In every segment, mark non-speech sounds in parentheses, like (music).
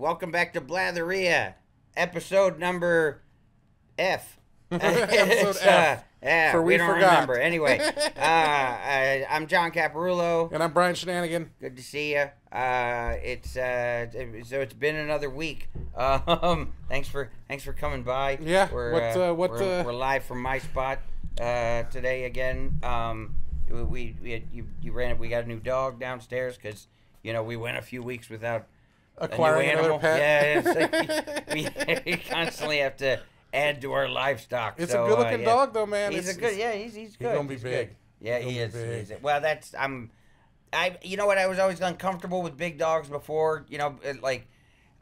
Welcome back to Blatherrhea, episode number F. (laughs) Episode (laughs) It's, F. yeah, For we, we don't forgot. remember. Anyway, (laughs) uh, I, I'm John Caparulo. And I'm Brian Shinanigan. Good to see you. Uh, it's uh, it- so it's been another week. Um, thanks for thanks for coming by. Yeah, we're what, uh, uh, what, we're, uh, we're live from my spot uh, today again. Um, we we had, you you ran it. We got a new dog downstairs because you know we went a few weeks without Acquiring a new animal. another pet. Yeah, it's like (laughs) we, we constantly have to add to our livestock. It's so, a good looking uh, yeah. dog though, man. He's It's- a good, yeah. He's he's good. He's gonna be He's big. good. Yeah, he is. he is. Well, that's I'm. I you know what I was always uncomfortable with big dogs before. You know, like,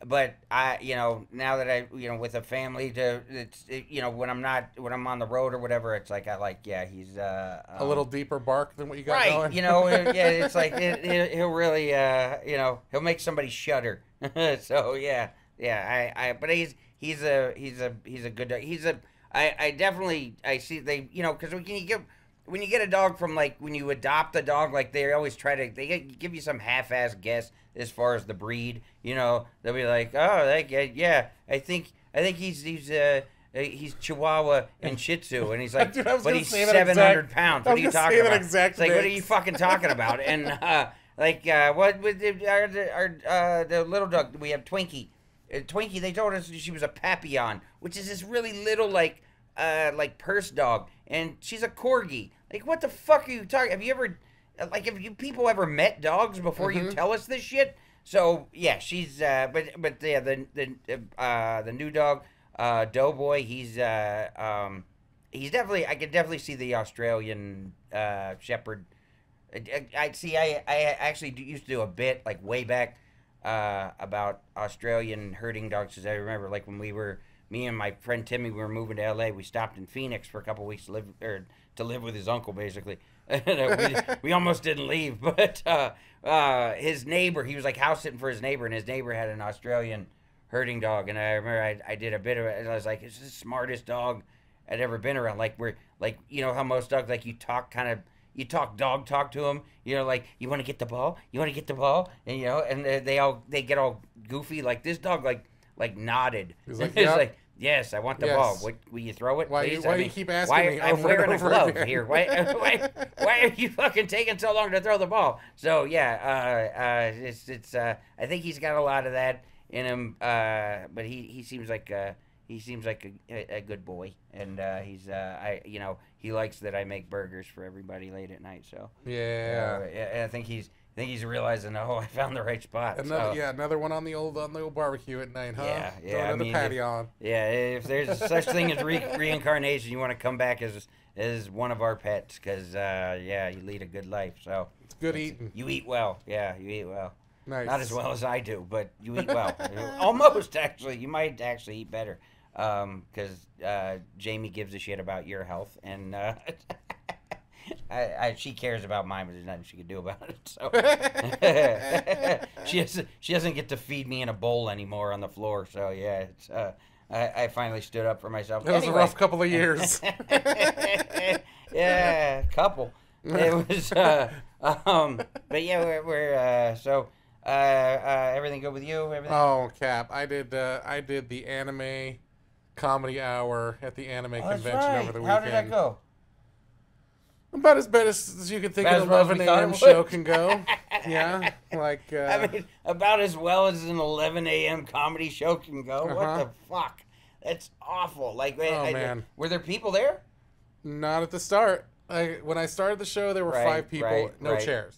but I you know now that I you know with a family to it's it, you know when I'm not when I'm on the road or whatever it's like I like yeah he's uh a um, little deeper bark than what you got right going. you know yeah it's like (laughs) it, it, he'll really uh you know he'll make somebody shudder (laughs) so yeah yeah I I but he's he's a he's a he's a good dog. he's a I I definitely I see they you know because when you get when you get a dog from like when you adopt a dog like they always try to they give you some half-ass guess as far as the breed you know they'll be like oh that yeah I think I think he's he's uh uh, he's Chihuahua and Shih Tzu, and he's (laughs) like, Dude, but he's seven hundred pounds. What are you talking about? exact like, what are you fucking talking about? And (laughs) uh, like, uh, what with the, our, our uh, the little dog? We have Twinkie. Uh, Twinkie. They told us she was a Papillon, which is this really little like uh, like purse dog, and she's a corgi. Like, what the fuck are you talking? Have you ever like have you people ever met dogs before you Mhm. tell us this shit? So yeah, she's uh, but but yeah, the the uh, the new dog, uh, Doughboy. He's uh, um, he's definitely I could definitely see the Australian uh, Shepherd. I, I I- see. I I actually used to do a bit like way back uh, about Australian herding dogs. Because I remember like when we were me and my friend Timmy we were moving to L.A. We stopped in Phoenix for a couple weeks to live or to live with his uncle basically. And, (laughs) we, we almost didn't leave, (laughs) but uh, uh, his neighbor he was like house sitting for his neighbor, and his neighbor had an Australian herding dog, and I remember I, I did a bit of it, and I was like, it's the smartest dog I'd ever been around. Like we're like you know how most dogs like you talk kind of you talk dog talk to them. You know like you want to get the ball, you want to get the ball, and you know and they, they all they get all goofy. Like this dog like like nodded. He's (laughs) like, like yes, I want the Yes. ball. What, will you throw it? Why you- please? why I do you keep asking why, me I'm wearing a glove again? here. (laughs) Why, why why are you fucking taking so long to throw the ball? So yeah, uh, uh, it's it's. Uh, I think he's got a lot of that in him. Uh, but he he seems like uh, he seems like a, a, good boy, and uh, he's uh, I you know he likes that I make burgers for everybody late at night. So yeah. I think he's think he's realizing oh I found the right spot. Another, so, yeah, another one on the old on the old barbecue at night, huh? Yeah, Throw yeah, I another mean, patty if- on. Yeah, if there's (laughs) such thing as re- reincarnation, you want to come back as as one of our pets because uh, yeah, you lead a good life. So It's good eating. you eat well. Yeah, you eat well. Nice. Not as well as I do, but you eat well. (laughs) (laughs) Almost actually, you might actually eat better because uh, Jamie gives a shit about your health and. Uh, I, I, she cares about mine, but there's nothing she can do about it. So (laughs) she doesn't, she doesn't get to feed me in a bowl anymore on the floor. So yeah, it's, uh, I, I finally stood up for myself. It was Anyway. a rough couple of years. (laughs) yeah, couple. It was, uh, um, but yeah, we're, we're uh, so uh, uh, everything good with you? Everything? oh, Cap! I did uh, I did the anime comedy hour at the anime Oh, convention right. over the How weekend. did that go? About as bad as, as you can think About an as we 11 a.m. show can go. (laughs) yeah, like uh, I mean, about as well as an 11 a.m. comedy show can go. What Uh-huh. the fuck? That's awful. Like, I- Oh, I- man. were there people there? not at the start. I, when I started the show, there were Right, five people, right, no right. chairs,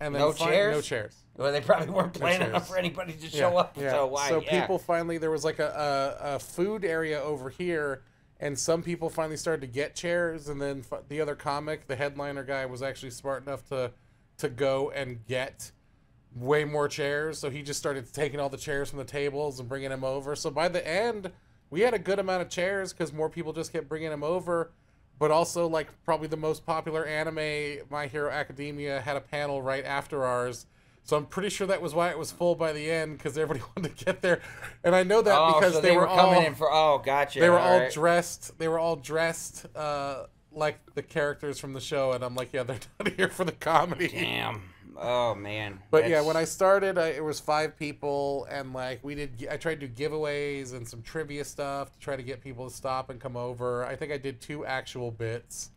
and then No chairs? no chairs. Well, they probably weren't planning chairs. for anybody to show up. So why? So yeah. people finally there was like a, a, a food area over here, and some people finally started to get chairs, and then the other comic, the headliner guy, was actually smart enough to to go and get way more chairs. So he just started taking all the chairs from the tables and bringing them over. So by the end, we had a good amount of chairs because more people just kept bringing them over. But also, like probably the most popular anime, My Hero Academia, had a panel right after ours. So I'm pretty sure that was why it was full by the end because everybody (laughs) wanted to get there. And I know that oh, because so they, were, coming all in for. Oh, gotcha. they were all right. dressed. They were all dressed uh, like the characters from the show, and I'm like, yeah, they're (laughs) not here for the comedy. Damn. Oh man. But yeah, when I started, I, it was five people, and like we did, I tried to do giveaways and some trivia stuff to try to get people to stop and come over. I think I did two actual bits.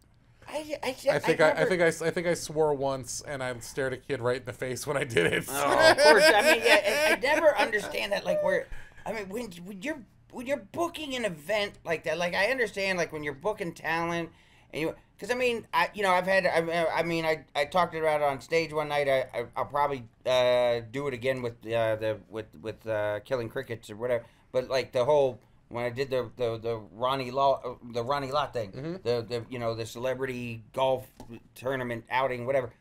I, I, I think I, I, never- think I, s- I think I swore once, and I stared a kid right in the face when I did it. Oh, (laughs) of course. I mean, yeah, I, I (laughs) never understand that. Like, where, I mean, when, when you're when you're booking an event like that, like I understand, like when you're booking talent, and you, because I mean, I you know I've had, I, I mean, I I talked about it on stage one night. I, I I'll probably uh, do it again with uh, the with with uh, killing crickets or whatever. But like the whole when I did the the, the Ronnie Law uh, the Ronnie Lott thing, the the you know the celebrity golf tournament outing, whatever.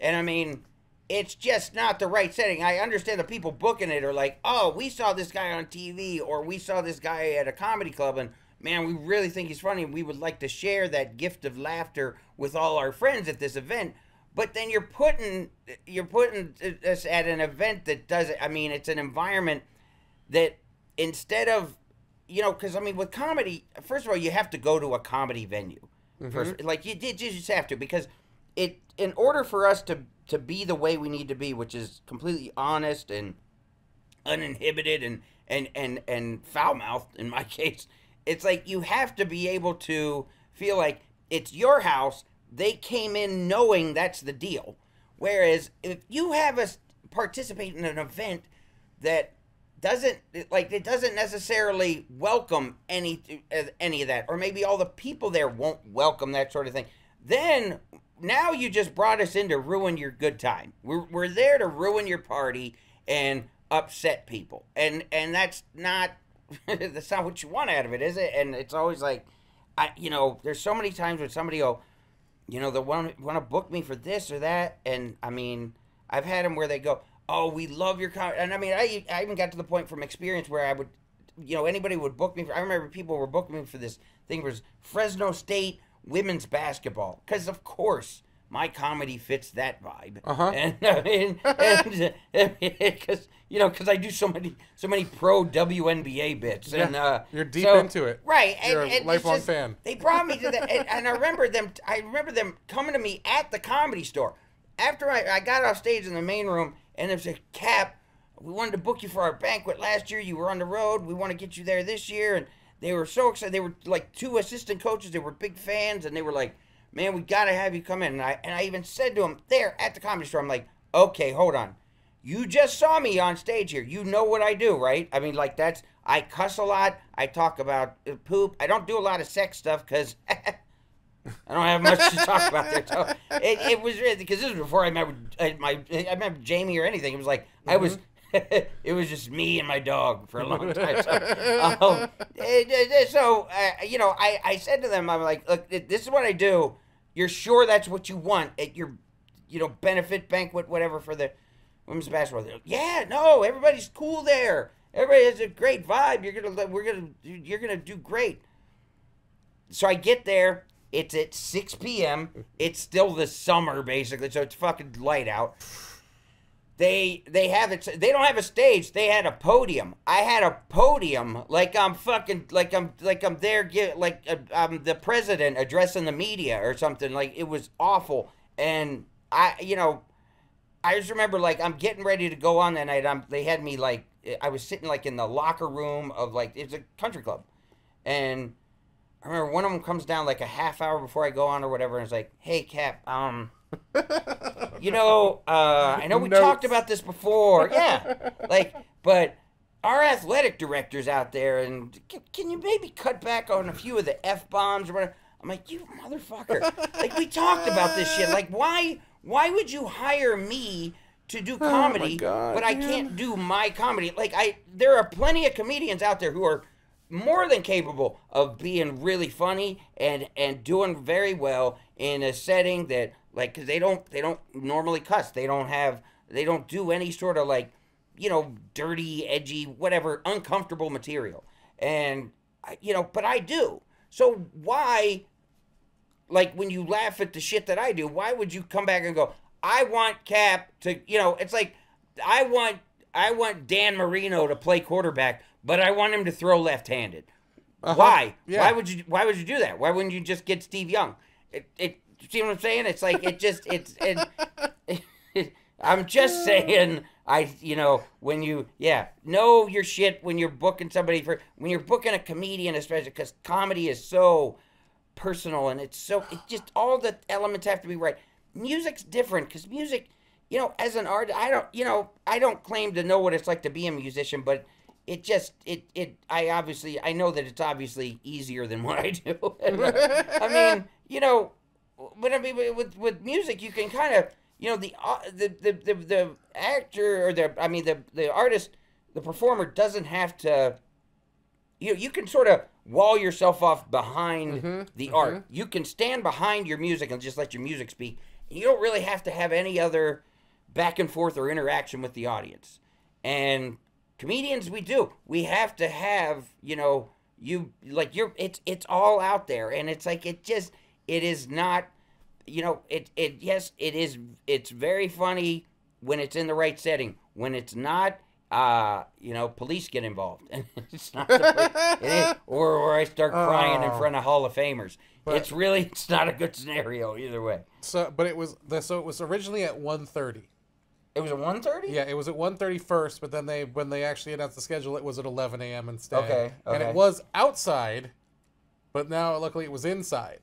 And I mean, it's just not the right setting. I understand the people booking it are like, oh, we saw this guy on TV or we saw this guy at a comedy club and man, we really think he's funny and we would like to share that gift of laughter with all our friends at this event. But then you're putting you're putting us at an event that doesn't. I mean, it's an environment that instead of you know, because I mean, with comedy, first of all, you have to go to a comedy venue. First, mm-hmm. like you did, you just have to because it in order for us to to be the way we need to be, which is completely honest and uninhibited and and and and foul mouthed in my (laughs) case, it's like you have to be able to feel like it's your house. They came in knowing that's the deal. Whereas if you have us participate in an event that doesn't like it doesn't necessarily welcome any uh, any of that or maybe all the people there won't welcome that sort of thing. Then now you just brought us in to ruin your good time. We're, we're there to ruin your party and upset people. And and that's not (laughs) that's not what you want out of it is it? And it's always like i you know there's so many times when somebody go you know, they want want to book me for this or that, and I mean, I've had them where they go, "Oh, we love your comedy," and I mean, I I even got to the point from experience where I would, you know, anybody would book me. For, I remember people were booking me for this thing was Fresno State women's basketball because of course my comedy fits that vibe, Uh-huh. (laughs) and I mean, (laughs) because you know, because I do so many so many pro WNBA bits, and Yeah, uh, you're deep so- into it. right? and- You're a and it's lifelong just- fan. they brought me to that, (laughs) and, and I remember them. I remember them coming to me at the comedy store after I, I got off stage in the main room, and they a "Cap, we wanted to book you for our banquet last year. You were on the road. We want to get you there this year." And they were so excited. They were like two assistant coaches. They were big fans, and they were like, "Man, we got to have you come in." And I and I even said to them there at the comedy store, "I'm like, okay, hold on." You just saw me on stage here. You know what I do, right? I mean, like that's I cuss a lot. I talk about uh, poop. I don't do a lot of sex stuff because (laughs) I don't have much to talk about there. So it, it was because this was before I met with, uh, my I met Jamie or anything. It was like I was. (laughs) it was just me and my dog for a long time. So, (laughs) um, so uh, you know, I, I said to them, I'm like, look, this is what I do. You're sure that's what you want at your, you know, benefit banquet, whatever for the women's basketball? Like, yeah, no, everybody's cool there. Everybody has a great vibe. You're gonna, we're gonna, you're gonna do great. So I get there. It's at 6 p.m. It's still the summer, basically, so it's fucking light out. They they have it. They don't have a stage. They had a podium. I had a podium, like I'm fucking, like I'm, like I'm there, get, like uh, I'm the president addressing the media or something. Like it was awful, and I, you know, I just remember like I'm getting ready to go on that night. I'm they had me like I was sitting like in the locker room of like it's a country club, and I remember one of them comes down like a half hour before I go on or whatever, and it's like, "Hey, Cap, um, (laughs) you know, uh, I know we Notes. talked about this before, yeah, like, but." Our athletic director's out there, and can, can you maybe cut back on a few of the f bombs or whatever? I'm like, you motherfucker! like we talked about this shit. Like, why? Why would you hire me to do comedy, God, but I man. can't do my comedy? Like, I there are plenty of comedians out there who are more than capable of being really funny and and doing very well in a setting that like cause they don't they don't normally cuss. They don't have they don't do any sort of like you know dirty edgy whatever uncomfortable material. And you know but I do. So why like when you laugh at the shit that I do, why would you come back and go, I want Cap to, you know, it's like I want I want Dan Marino to play quarterback, but I want him to throw left-handed. Uh-huh. Why? Yeah. Why would you why would you do that? Why wouldn't you just get Steve Young? It, it see what I'm saying? It's like it just it's it, (laughs) I'm just (laughs) saying. I, you know, when you, yeah, know your shit when you're booking somebody for when you're booking a comedian, especially because comedy is so personal and it's so it just all the elements have to be right. Music's different because music, you know, as an artist, I don't, you know, I don't claim to know what it's like to be a musician, but it just it it I obviously I know that it's obviously easier than (laughs) what I do. I mean, you know, but I mean with with music you can kind of you know the uh, the, the the the actor or the I mean the the artist the performer doesn't have to you know, you can sort of wall yourself off behind Mhm, the mhm. art. You can stand behind your music and just let your music speak. You don't really have to have any other back and forth or interaction with the audience. And comedians we do. We have to have, you know, you like you're it's it's all out there and it's like it just it is not you know, it it yes, it is it's very funny when it's in the right setting. When it's not uh, you know, police get involved, and (laughs) it's not, it or or I start crying in Oh. front of Hall of Famers. But- it's really, (laughs) it's not a good scenario either way. So, but it was the so it was originally at 1.30. It was at one thirty. Yeah, it was at 1.30 first, but then they when they actually announced the schedule, it was at 11 a.m. instead. Okay, And it was outside, but now luckily it was inside.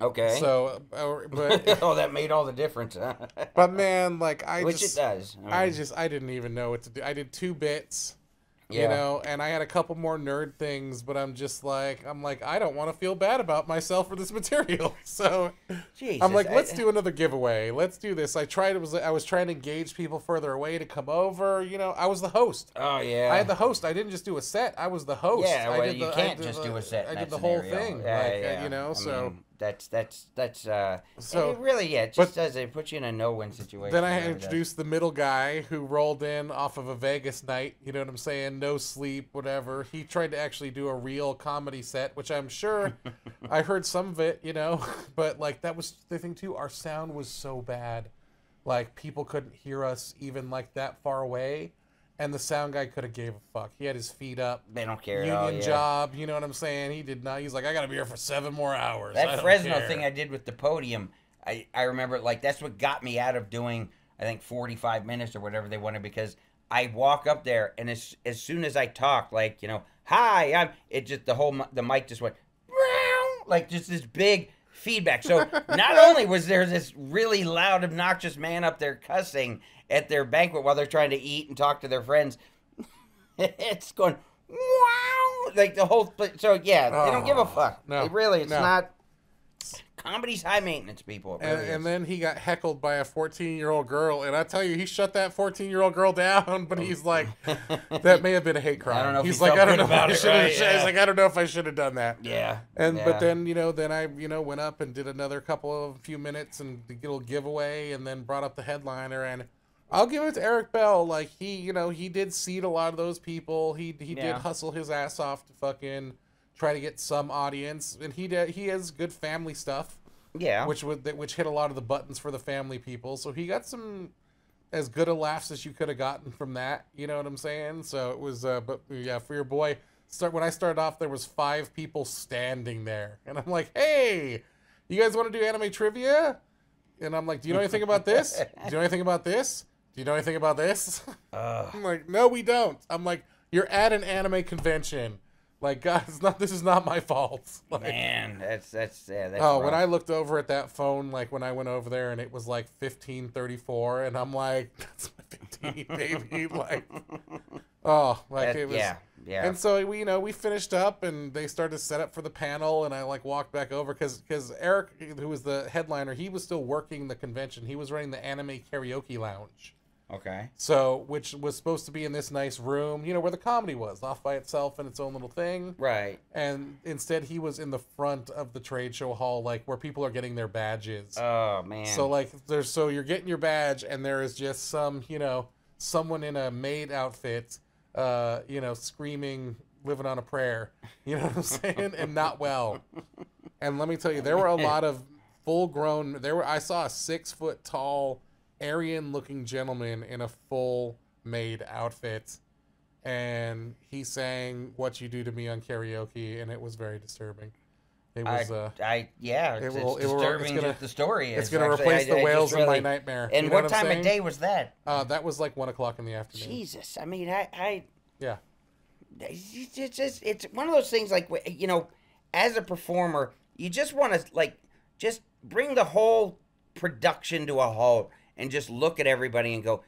Okay. So, uh, but (laughs) oh, that made all the difference. But man, like I Which just it does. I mean, just I didn't even know what to do. I did two bits. You know, and I had a couple more nerd things, but I'm just like I'm like I don't want to feel bad about myself for this (laughs) material. So Jesus, I'm like, let's do another giveaway. Let's do this. I tried. It was I was trying to engage people further away to come over. You know, I was the host. Oh yeah. I had the host. I didn't just do a set. I was the host. Yeah, I well, did you the- can't just the- do a set. I did the whole scenario. thing. Yeah, like, uh, yeah. you know, I so mean, that's that's that's uh. So- it really, yeah, it but- just does. It puts you in a no-win situation. then I it had really does. introduced the middle guy who rolled in off of a Vegas night. You know what I'm saying? No sleep, whatever. He tried to actually do a real comedy set, which I'm sure (laughs) I heard some of it. You know, (laughs) but like that was the thing too. Our sound was so bad, like people couldn't hear us even like that far away. And the sound guy could have gave a fuck. He had his feet up. They don't care union all. Yeah. job. You know what I'm saying? He did not. He's like, I gotta be here for seven more hours. That Fresno care." thing I did with the podium, I, I remember like that's what got me out of doing I think 45 minutes or whatever they wanted because I walk up there and as as soon as I talk like you know hi I'm it just the whole the mic just went like just this big feedback. So not (laughs) only was there this really loud obnoxious man up there cussing at their banquet while they're trying to eat and talk to their friends, (laughs) it's going wow like the whole so yeah they don't give a Oh, fuck. no, really it's no. not comedy's high maintenance people. It And, and then he got heckled by a 14 year old girl, and I tell you, he shut that 14 year old girl down. But he's oh. like, (laughs) that may have been a hate crime. don't know he's like, I don't know. I should have. right? He's like, I don't know if I should have done that. yeah And yeah. but then you know, then I you know went up and did another couple of few minutes and did a little giveaway, and then brought up the headliner. And I'll give it to Eric Bell. Like he, you know, he did seat a lot of those people. He he did hustle his ass off to fucking try to get some audience, and he did. He has good family stuff yeah which would that which hit a lot of the buttons for the family people. So he got some as good a laughs as you could have gotten from that. You know what I'm saying? So it was, uh, but yeah, for your boy. Start when I started off, there was five people standing there, and I'm like, hey, you guys want to do anime trivia? And I'm like, do you know anything about this? Do you know anything about this? Do you know anything about this? (laughs) Ugh. I'm like, no, we don't. I'm like, you're at an anime convention. Like, God, (laughs) it's not. This is not my fault. (laughs) Like, man that's that's yeah that's Oh, when. I looked over at that phone, like when I went over there and it was like fifteen thirty four, and I'm like, that's my fifteen, baby. like, oh, like That- it was. yeah yeah And so we, you know, we finished up and they started to set up for the panel, and I like walked back over because because Eric, who was the headliner, he was still working the convention. He was running the anime karaoke lounge. Okay. So, which was supposed to be in this nice room, you know, where the comedy was, off by itself in its own little thing. Right. And instead he was in the front of the trade show hall like where people are getting their badges. Oh man. So like there's so you're getting your badge and there is just some you know someone in a maid outfit uh you know screaming living on a prayer. You know what i'm saying? And not well. And let me tell you there were a lot of full grown there were i saw a six foot tall aryan looking gentleman in a full maid outfit and he sang what you do to me on karaoke and it was very disturbing It I, was. uh, I yeah, it it's, will- it's it will- it's disturbing gonna- the story is. it's gonna replace I- the I whales just in my nightmare. And You know what what I'm time of day was that? uh, that was like one o'clock in the afternoon. Jesus, I mean, I, I Yeah. it's just it's one of those things like you know as a performer you just want to like just bring the whole production to a halt and just look at everybody and go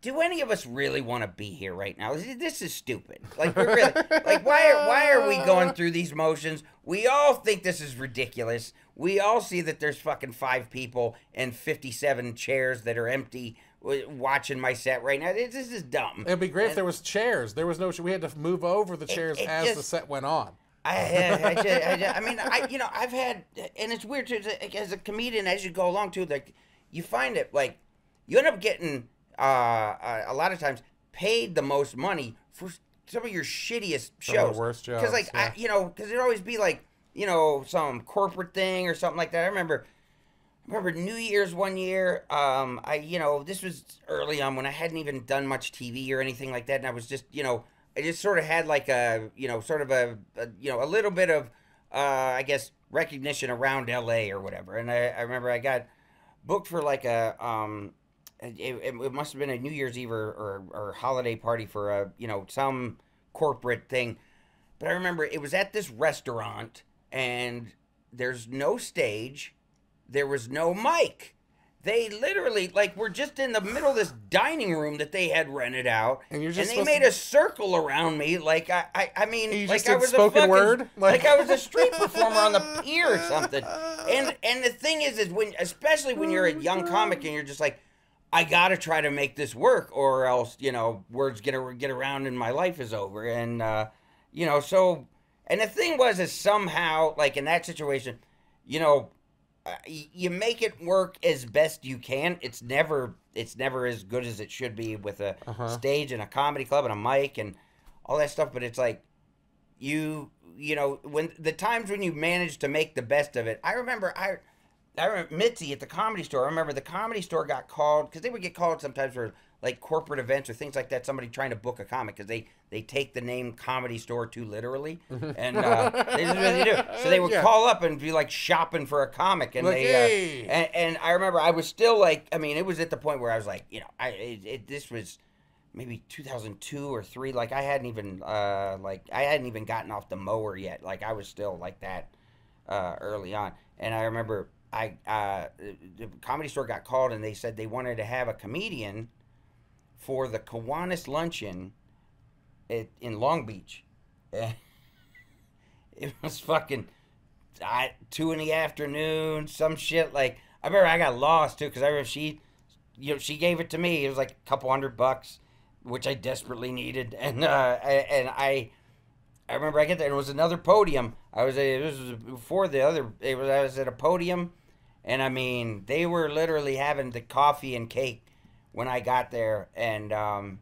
do any of us really want to be here right now this is stupid like we're really like why are why are we going through these motions we all think this is ridiculous we all see that there's fucking five people and 57 chairs that are empty watching my set right now this, this is dumb It'd be great if there was chairs. There was no. We had to move over the chairs it as the set went on. I, I, I, just, I, just- I mean, I, you know, I've had, and it's weird too. As a comedian, as you go along too, like you find it like you end up getting uh, uh, a lot of times paid the most money for some of your shittiest Some of shows. the worst Because like yeah. I, you know, because it'd always be like you know some corporate thing or something like that. I remember. I remember New Year's one year. Um, I you know this was early on when I hadn't even done much TV or anything like that, and I was just you know I just sort of had like a you know sort of a, a you know a little bit of uh, I guess recognition around L.A. or whatever, and I, I remember I got booked for like a um it, it, it must have been a New Year's Eve or, or, or holiday party for a you know some corporate thing, but I remember it was at this restaurant and there's no stage, there was no mic. They literally like were just in the middle of this dining room that they had rented out, And you're just they made to- a circle around me like I I, I mean like I was spoken a fucking, word? like, (laughs) Like- I was a street (laughs) performer on the pier or something. And and the thing is is when especially when you're a young comic and you're just like I got to try to make this work or else, you know, words get a, get around and my life is over and uh you know, so and the thing was is somehow like in that situation, you know, uh, you make it work as best you can. It's never it's never as good as it should be with a Uh-huh. stage and a comedy club and a mic and all that stuff. But it's like you you know when the times when you manage to make the best of it. I remember I. I remember Mitzi at the comedy store. I remember the comedy store got called because they would get called sometimes for like corporate events or things like that. Somebody trying to book a comic because they they take the name comedy store too literally, (laughs) and uh, they do. So they would Yeah. call up and be like shopping for a comic, and Like, they "Hey." uh, and, and I remember I was still like, I mean, it was at the point where I was like, you know, I it, it, this was maybe 2002 or three. Like I hadn't even uh like I hadn't even gotten off the mower yet. Like I was still like that uh, early on. And I remember I uh, the comedy store got called and they said they wanted to have a comedian for the Kiwanis luncheon at, in Long Beach. (laughs) It was fucking I, two in the afternoon, some shit like. I remember I got lost too because I remember she, you know, she gave it to me. It was like a couple hundred bucks, which I desperately needed, (laughs) and uh, I- and I. I remember I get there. and It was another podium. I was it was before the other. It was I was at a podium, and I mean they were literally having the coffee and cake when I got there, and um,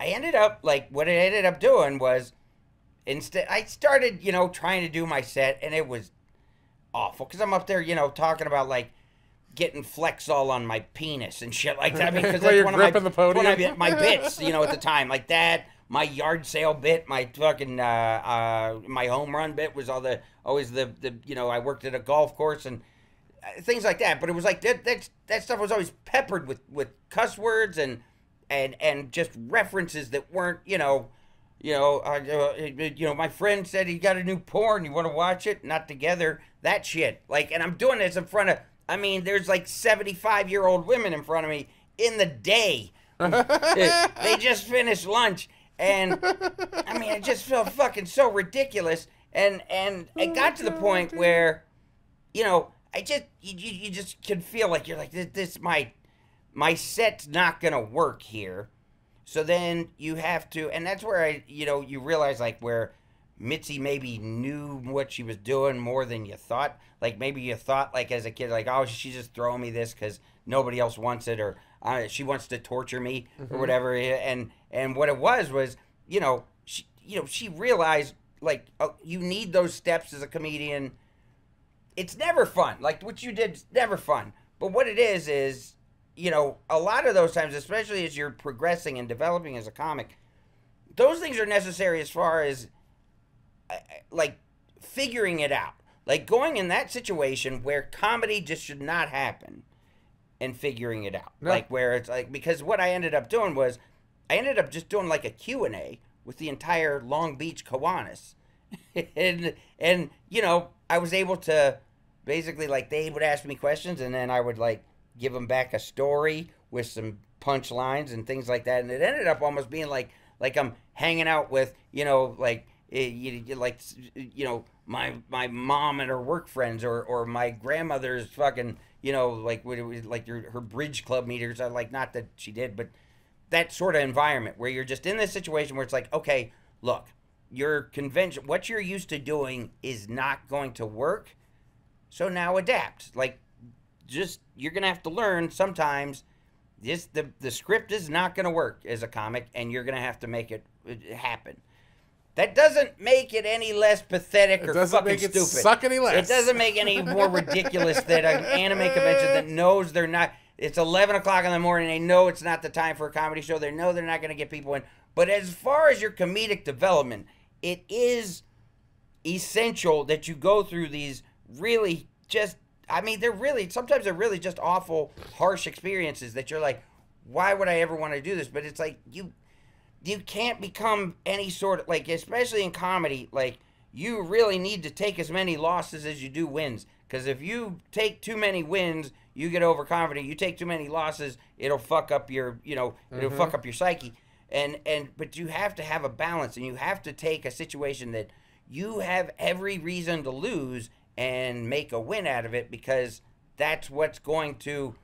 I ended up like what I ended up doing was instead I started you know trying to do my set, and it was awful because I'm up there you know talking about like getting Flexall on my penis and shit like that. I mean, because (laughs) that's one of my, the it's one of podium. my (laughs) bits, you know, at the time, like that. My yard sale bit, my fucking, uh, uh, my home run bit was all the always the the you know I worked at a golf course and things like that. But it was like that that that stuff was always peppered with with cuss words and and and just references that weren't you know. You know, uh, uh, you know, my friend said he got a new porn. You want to watch it? Not together. That shit. Like, and I'm doing this in front of. I mean, there's like 75 year old women in front of me in the day. they just finished lunch, and I mean, it just felt fucking so ridiculous. And and it got to the point where, you know, I just you, you, just can feel like you're like this, this my my set's not gonna work here. So then you have to, and that's where I, you know, you realize like where Mitzi maybe knew what she was doing more than you thought. Like maybe you thought like as a kid, like oh she's just throwing me this because nobody else wants it, or uh, she wants to torture me or whatever. And and what it was was, you know, she, you know, she realized like oh, you need those steps as a comedian. It's never fun. Like what you did, is never fun. But what it is is you know, a lot of those times, especially as you're progressing and developing as a comic, those things are necessary as far as uh, like figuring it out. like going in that situation where comedy just should not happen and figuring it out. No. Like where it's like because what I ended up doing was I ended up just doing like a Q&A with the entire Long Beach Kiwanis. (laughs) and and you know, I was able to basically like they would ask me questions and then I would like give them back a story with some punchlines and things like that and it ended up almost being like like I'm hanging out with, you know, like eh, you, like you know my my mom and her work friends or or my grandmother's fucking you know like what it was like your her bridge club meters. I like not that she did but that sort of environment where you're just in this situation where it's like okay look your convention what you're used to doing is not going to work so now adapt like just you're gonna have to learn sometimes this the the script is not gonna work as a comic and you're gonna have to make it, it happen that doesn't make it any less pathetic It or doesn't fucking make it stupid. suck any less. It doesn't make any more ridiculous that an anime convention that knows they're not. It's eleven o'clock in the morning. They know it's not the time for a comedy show. They know they're not going to get people in. But as far as your comedic development, it is essential that you go through these really just. I mean, they're really sometimes they're really just awful, harsh experiences that you're like, why would I ever want to do this? But it's like you you can't become any sort of like especially in comedy like you really need to take as many losses as you do wins because if you take too many wins you get overconfident you take too many losses it'll fuck up your you know it'll fuck mm-hmm. up your psyche and and but you have to have a balance and you have to take a situation that you have every reason to lose and make a win out of it because that's what's going to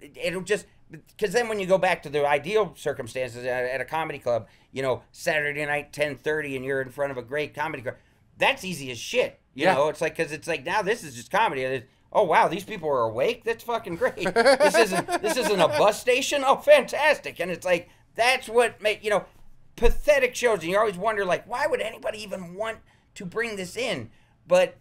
it- it'll just because then when you go back to the ideal circumstances at, at a comedy club you know saturday night 10.30 and you're in front of a great comedy club that's easy as shit you Yeah. know? It's like because it's like now this is just comedy oh wow these people are awake? That's fucking great. (laughs) This isn't this isn't a bus station? Oh fantastic. And it's like that's what make you know pathetic shows and you always wonder like why would anybody even want to bring this in? But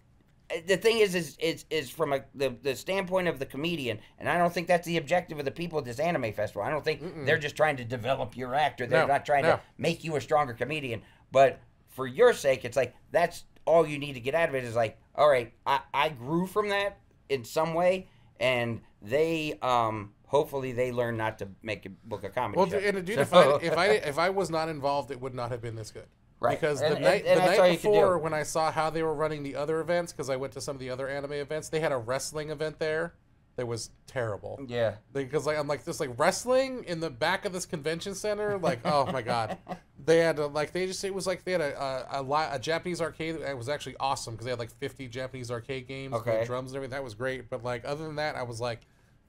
the thing is is is, is from a the, the standpoint of the comedian and i don't think that's the objective of the people at this anime festival i don't think they're just trying to develop your actor they're No, not trying no. to make you a stronger comedian but for your sake it's like that's all you need to get out of it is like all right i, I grew from that in some way and they um hopefully they learn not to make a book a comedy Well, show. and dude, So- if I (laughs) if I if I was not involved, it would not have been this good. Right. Because And- the night and the night before, when I saw how they were running the other events, because I went to some of the other anime events, they had a wrestling event there that was terrible. yeah Because like I'm like this like wrestling in the back of this convention center, like oh my god, (laughs) they had a, like they just it was like they had a a, a, a Japanese arcade. It was actually awesome because they had like 50 Japanese arcade games, with Okay. drums and everything. That was great. But like other than that, I was like,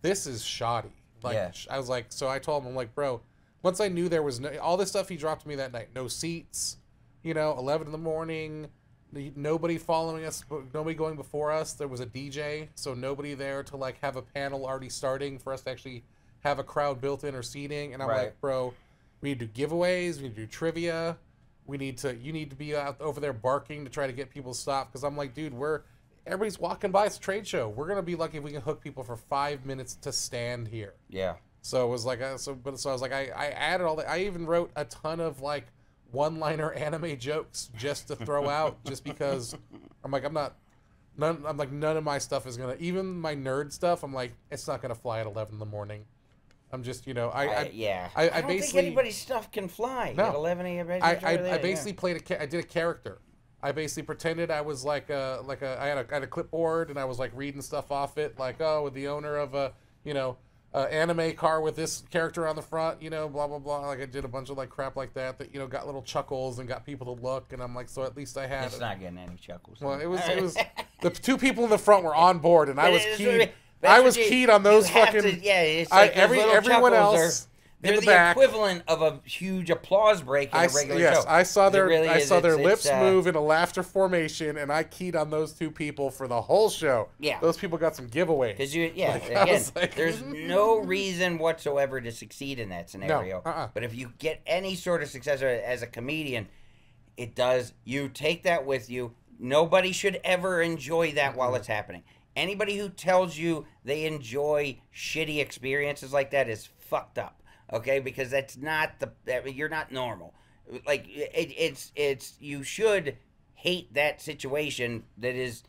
this is shoddy. Like Yeah. I was like, so I told him I'm like, bro. Once I knew there was no all this stuff he dropped to me that night, no seats, you know, 11 in the morning. Nobody following us, nobody going before us. There was a DJ, so nobody there to like have a panel already starting for us to actually have a crowd built in or seating. And I'm Right. like, bro, we need to do giveaways, we need to do trivia, we need to, you need to be out over there barking to try to get people stopped. Because I'm like, dude, we're everybody's walking by. It's a trade show. We're gonna be lucky if we can hook people for five minutes to stand here. yeah So it was like, uh, so, but so I was like, I, I added all that. I even wrote a ton of like one-liner anime jokes just to throw out, just because I'm like, I'm not, none. I'm like, none of my stuff is gonna, even my nerd stuff. I'm like, it's not gonna fly at 11 in the morning. I'm just, you know, I, I, I, yeah I- I don't basically- think anybody's stuff can fly No. at 11 a.m I, I, I basically played a, ca- I did a character. I basically pretended I was like a, like a, I had a, I had a clipboard and I was like reading stuff off it, like, oh, with the owner of a, you know, uh, anime car with this character on the front, you know, blah blah blah. Like I did a bunch of like crap like that that you know got little chuckles and got people to look, and I'm like, so at least I had. It's not getting any chuckles. well, it was it was (laughs) the two people in the front were on board, and I was keyed. I was you- keyed on those fucking. to- yeah, it's I- like those every everyone else Are, they're the the, equivalent of a huge applause break in I a regular yes, show. I saw their really I is. saw their It's- lips it's, uh, move in a laughter formation, and I keyed on those two people for the whole show. Yeah. those people got some giveaways. Because you, yeah, Like, (laughs) again, like- there's (laughs) no reason whatsoever to succeed in that scenario. uh-uh. But if you get any sort of success as a comedian, it does. You take that with you. Nobody should ever enjoy that while it's happening. Anybody who tells you they enjoy shitty experiences like that is fucked up. Okay, because that's not the that, you're not normal. Like it, it's it's you should hate that situation that is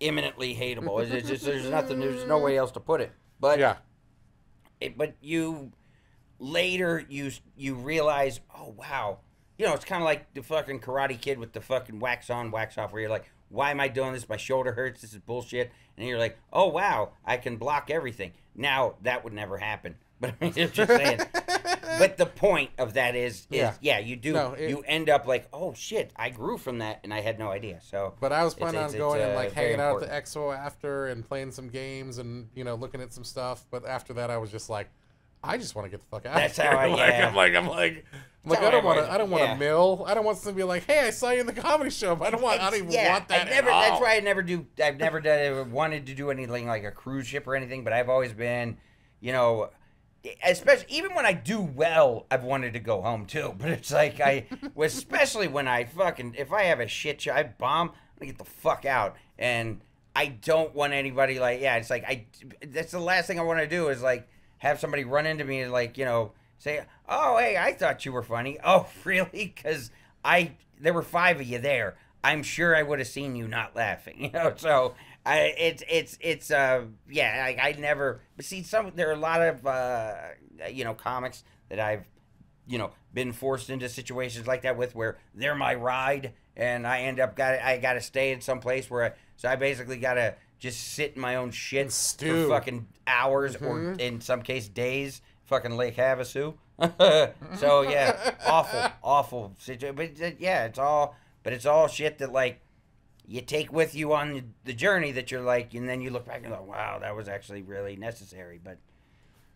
imminently hateable. It's just there's nothing. There's no way else to put it. But Yeah. it, but you later you you realize, oh wow, you know it's kind of like the fucking Karate Kid with the fucking wax on, wax off, where you're like, why am I doing this? My shoulder hurts. This is bullshit. And you're like, oh wow, I can block everything. Now that would never happen. (laughs) But I mean, I'm just saying. but the point of that is, is Yeah. yeah, you do. No, it- you end up like, oh shit, I grew from that, and I had no idea. So, But I was planning it's- on going it's, and uh, like hanging out at the expo after and playing some games and you know looking at some stuff. But after that, I was just like, I just want to get the fuck out. That's of here. how I- (laughs) like, yeah. I'm like, I'm like, I'm like, I don't want to. I don't want yeah. to mill. I don't want someone to be like, hey, I saw you in the comedy show. But I don't want. I don't even yeah, want that. I never. At all. That's why I never do. I've never done, wanted to do anything like a cruise ship or anything. But I've always been, you know, especially even when I do well, I've wanted to go home too. (laughs) But it's like I, (laughs) especially when I fucking if I have a shit show, I bomb. I'm get the fuck out, and I don't want anybody like yeah. It's like I. That's the last thing I want to do is like have somebody run into me and like you know say, oh hey, I thought you were funny. (laughs) Oh really? Because I there were five of you there. I'm sure I would have seen you not laughing. You know, so I it's it's it's uh yeah I, I never but see some there are a lot of uh you know comics that I've you know been forced into situations like that with where they're my ride and I end up got I got to stay in some place where I, so I basically got to just sit in my own shit And stew. for fucking hours or Mhm. in some case days fucking Lake Havasu (laughs) so yeah (laughs) awful awful situation but uh, yeah it's all but it's all shit that like you take with you on the, journey that you're like and then you look back and go wow that was actually really necessary but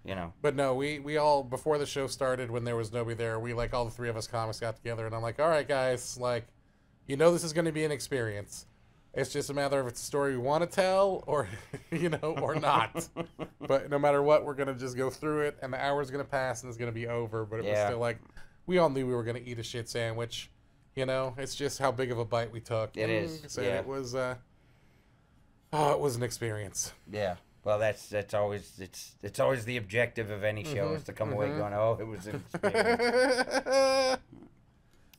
you know But no, we we all before the show started when there was nobody there, we like all the three of us comics got together and I'm like, all right guys, like, you know this is going to be an experience. It's just a matter of it's a story we want to tell or (laughs) you know or not. (laughs) but no matter what, we're gonna just go through it and the hour's gonna pass and it's gonna be over. But it was still like we all knew we were gonna eat a shit sandwich. You know, it's just how big of a bite we took. It is, So yeah. it was uh oh, it was an experience. yeah well that's that's always it's it's always the objective of any show Mhm, is to come away mhm. going oh it was an (laughs) experience.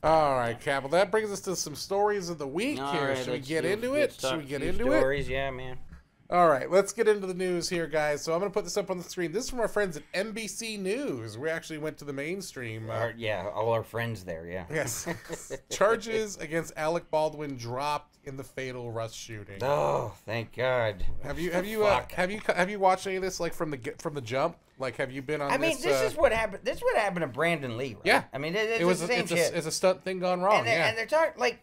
All right, Cap. Well, that brings us to some stories of the week All here. right, Should we get into it? Should we get into it? stories yeah man All right, let's get into the news here, guys. So I'm going to put this up on the screen. This is from our friends at NBC News. We actually went to the mainstream. Uh, Our- yeah all our friends there yeah yes. (laughs) Charges against Alec Baldwin dropped in the fatal Rust shooting. oh thank god Have you have you uh, have you have you watched any of this like from the get- from the jump? Like have you been on I mean this? this uh, is what happened this is what happened to Brandon Lee right? Yeah. I mean it, it's it was the a, same it's, shit a, it's a stunt thing gone wrong. and they're, yeah. and they're talking like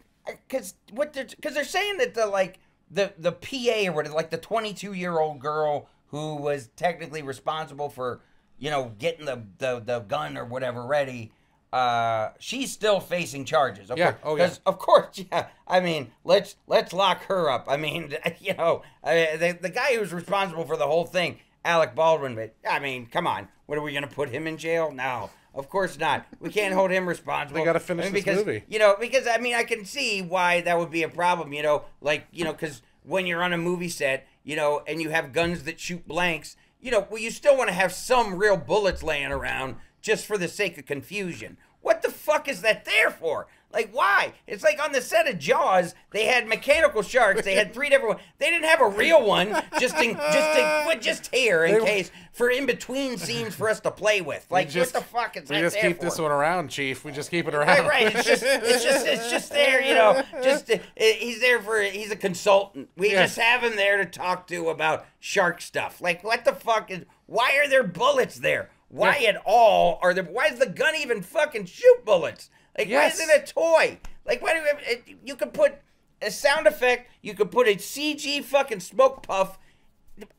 because what they're because they're saying that the like the the PA or whatever, like the 22 year old girl who was technically responsible for you know getting the the, the gun or whatever ready. Uh, she's still facing charges. Of Yeah, course, oh, yeah. of course, (laughs) yeah. I mean, let's let's lock her up. I mean, (laughs) you know, I mean, the the guy who's responsible for the whole thing, Alec Baldwin. But I mean, come on, what are we gonna put him in jail? No, of course not. We can't hold him responsible. (laughs) They gotta finish I mean, this because, movie. You know, because I mean, I can see why that would be a problem. You know, like you know, because when you're on a movie set, you know, and you have guns that shoot blanks, you know, well, you still want to have some real bullets laying around just for the sake of confusion. What the fuck is that there for? Like, why? It's like on the set of Jaws, they had mechanical sharks. They had three different ones. They didn't have a real one just in just in, just here in They- case for in between scenes for us to play with. Like, just- what the fuck is we that just there keep this one around, Chief. We just keep it around. Right, right. It's just, it's just, it's just there. You know, just uh, he's there for. He's a consultant. We Yeah. just have him there to talk to about shark stuff. Like, what the fuck is? Why are there bullets there? Why Yeah. at all are there? Why does the gun even fucking shoot bullets? Like, Yes. why is it a toy? Like, why do we have, it, you could put a sound effect? You could put a CG fucking smoke puff.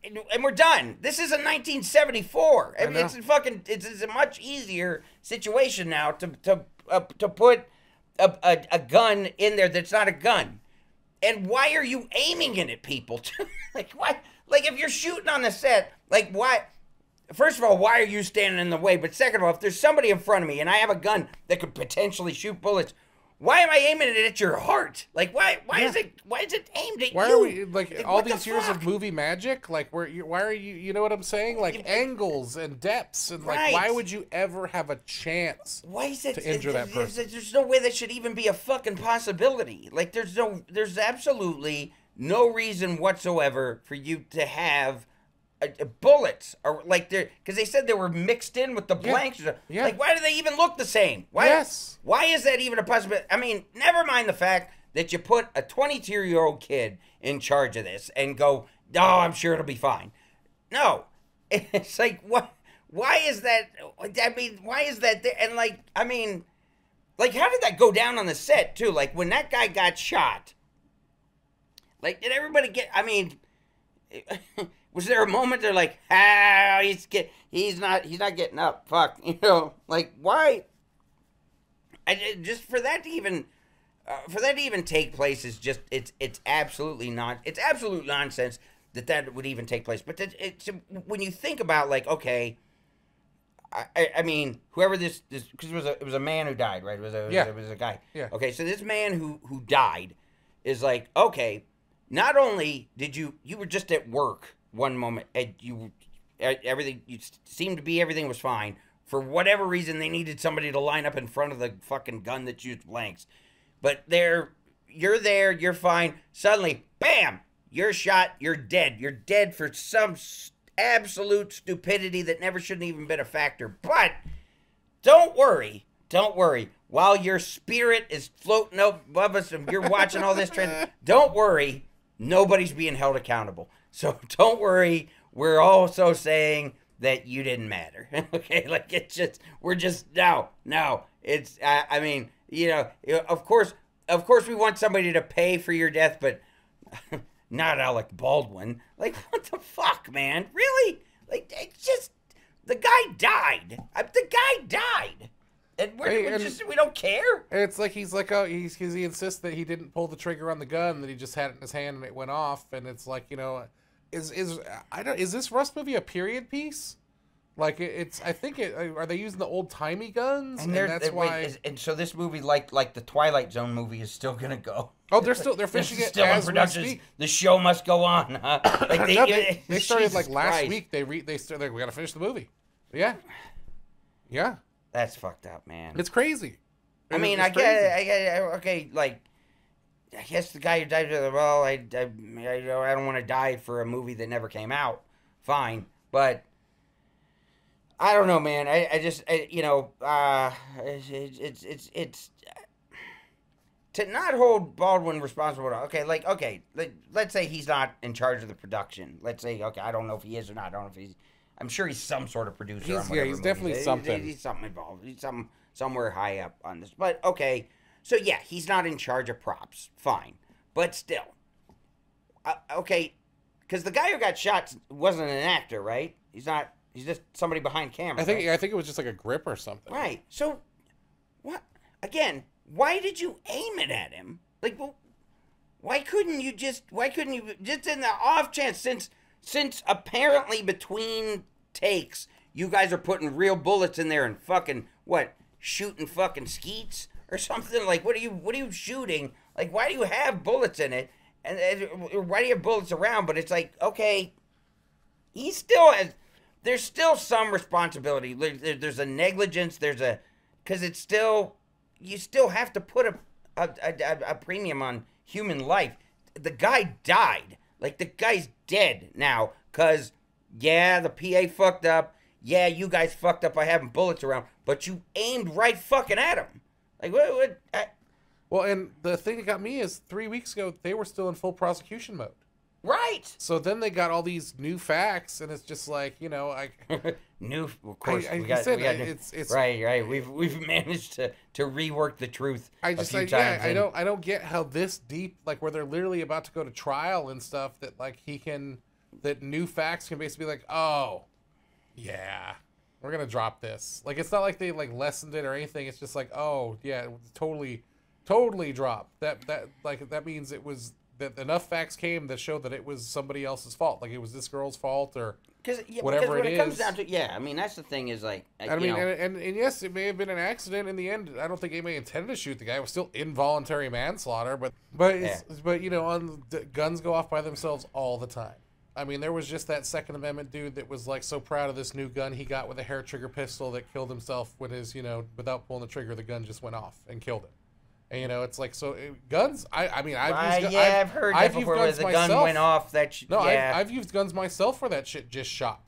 And we're done. This is a 1974. I, I mean, know. it's a fucking. It's, it's a much easier situation now to to uh, to put a, a, a gun in there that's not a gun. And why are you aiming it at people? (laughs) like why? Like if you're shooting on the set, like why? First of all, why are you standing in the way? But second of all, if there's somebody in front of me and I have a gun that could potentially shoot bullets, why am I aiming it at your heart? Like why? Why is it? Why is it aimed at Why you? are we like Like, all what the these years of movie magic? Like, where? You, why are you? You know what I'm saying? Like angles and depths and like, why would you ever have a chance? Why is it to injure that there's- person. There's no way that should even be a fucking possibility. Like there's no, there's absolutely no reason whatsoever for you to have Uh, uh, bullets or like they're because they said they were mixed in with the Yeah. blanks. Yeah. Like, why do they even look the same? Why? Yes. Why is that even a possibility? I mean, never mind the fact that you put a 22 year old kid in charge of this and go, oh, I'm sure it'll be fine. No, (laughs) it's like what? Why is that? I mean, why is that? There? And like, I mean, like, how did that go down on the set too? Like when that guy got shot. Like, did everybody get? I mean, (laughs) was there a moment they're like, ah, he's get, he's not, he's not getting up. Fuck, (laughs) you know, like why? I just for that to even, uh, for that to even take place is just it's it's absolutely not it's absolute nonsense that that would even take place. But that, it's when you think about like okay. I, I- I mean, whoever this this because it was a it was a man who died, right? It was a it was, Yeah. it was a guy. Yeah. Okay, so this man who who died is like okay. Not only did you you were just at work one moment and you everything you seemed to be everything was fine for whatever reason they needed somebody to line up in front of the fucking gun that used blanks, but they're you're there you're fine suddenly bam you're shot you're dead you're dead for some absolute stupidity that never shouldn't even been a factor but don't worry. Don't worry. While your spirit is floating above us and you're watching all this trend, (laughs) don't worry. Nobody's being held accountable. So (laughs) don't worry. We're also saying that you didn't matter. (laughs) okay? Like it's just, we're just, no, no. It's, I, I mean, you know, of course, of course we want somebody to pay for your death, but (laughs) not Alec Baldwin. Like, what the fuck, man? Really? Like, it's just the guy died. Uh, The guy died, and we're, Hey, we're and- just we don't care. It's like he's like, oh, he's because he insists that he didn't pull the trigger on the gun, that he just had it in his hand and it went off. And it's like, you know, is is I don't is this Rust movie a period piece? Like it, it's, I think it uh, are they using the old timey guns, and, they're- that's they- wait, why. is- and so this movie, like like the Twilight Zone movie, is still gonna go. oh, they're still they're This (laughs) finishing it still in production. The show must go on. Huh? (laughs) Like (coughs) No, they, they started Jesus like last Christ. week. They re they started. like We got to finish the movie. Yeah, yeah, That's fucked up, man. it's crazy. I mean, it's I crazy. get, I get, okay, like, I guess the guy who died, well, I, I, I don't- I don't want to die for a movie that never came out. Fine, but I don't know, man. I, I just, I, you know, uh, it's, it's, it's, it's to not hold Baldwin responsible. Okay, like, okay, let, let's say he's not in charge of the production. Let's say, okay, I don't know if he is or not. I don't know if he's. I'm sure he's some sort of producer. He's- yeah, he's movie. definitely He's- something. He's, something involved. He's some somewhere high up on this. But okay, so yeah, he's not in charge of props. Fine, but still, uh, okay, because the guy who got shot wasn't an actor, right? He's not. He's just somebody behind camera. I think right? I think it was just like a grip or something. Right. So, what? Again, why did you aim it at him? Like, well, why couldn't you just? Why couldn't you just in the off chance since since apparently between takes you guys are putting real bullets in there and fucking what shooting fucking skeets or something like what are you what are you shooting? Like why do you have bullets in it? And, and why do you have bullets around? But it's like okay he still has there's still some responsibility. There- there- there's a negligence there's a because it's still you still have to put a a, a a premium on human life. The guy died. Like the guy's dead now because yeah the pa fucked up. Yeah you guys fucked up by having bullets around but you aimed right fucking at him like what, what I, Well, and the thing that got me is three weeks ago they were still in full prosecution mode. right. So then they got all these new facts, and it's just like you know, I (laughs) new of course I- we got, said, we got I- new- it's- it's- right right. We've we've managed to to rework the truth I just like yeah, I don't I don't get how this deep like where they're literally about to go to trial and stuff that like he can that new facts can basically be like oh yeah we're gonna drop this like it's not like they like lessened it or anything it's just like oh yeah it was totally totally dropped that that like that means it was that enough facts came that showed that it was somebody else's fault like it was this girl's fault or Cause, yeah, whatever because when it it, comes is. down to yeah, I mean that's the thing is like uh, I you mean, and, and, and yes, it may have been an accident in the end. I don't think anybody intended to shoot the guy. It was still involuntary manslaughter, but but it's, but you know, on the, guns go off by themselves all the time. I mean, there was just that Second Amendment dude that was like so proud of this new gun he got with a hair trigger pistol that killed himself when his you know without pulling the trigger, the gun just went off and killed him. And, you know, it's like so it, guns. I I mean, I've Uh, used, yeah, I've, heard that I've before. Where the gun went off. That sh- No, yeah. I've, I've used guns myself where that shit just shot.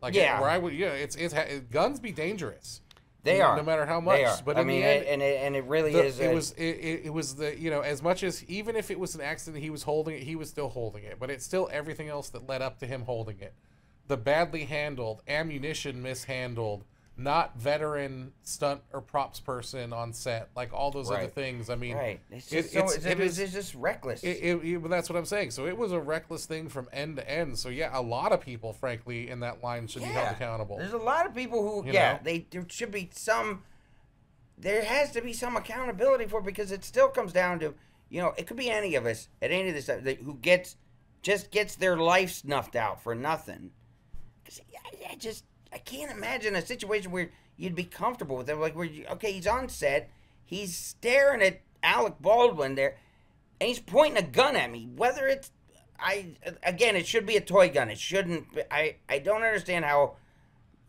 Like Yeah. where I would, yeah, it's it's ha- guns be dangerous. They no- are. no matter how much. They are. But I in mean, the end, and it, and it really the- is. it a- was it, it was the you know as much as even if it was an accident he was holding it he was still holding it but it's still everything else that led up to him holding it the badly handled ammunition mishandled not veteran stunt or props person on set like all those other things i mean right. It's it- just so, it's- it it was it's just reckless. it, it, it- that's what i'm saying so it was a reckless thing from end to end so yeah a lot of people frankly in that line should be held accountable There's a lot of people who, You yeah, know? they there should be some. There has to be some accountability for it because it still comes down to, you know, it could be any of us at any of this that, who gets, just gets their life snuffed out for nothing. Because I, I just I can't imagine a situation where you'd be comfortable with it. Like where you, okay, he's on set, he's staring at Alec Baldwin there, and he's pointing a gun at me. Whether it's I again, it should be a toy gun. It shouldn't. I I don't understand how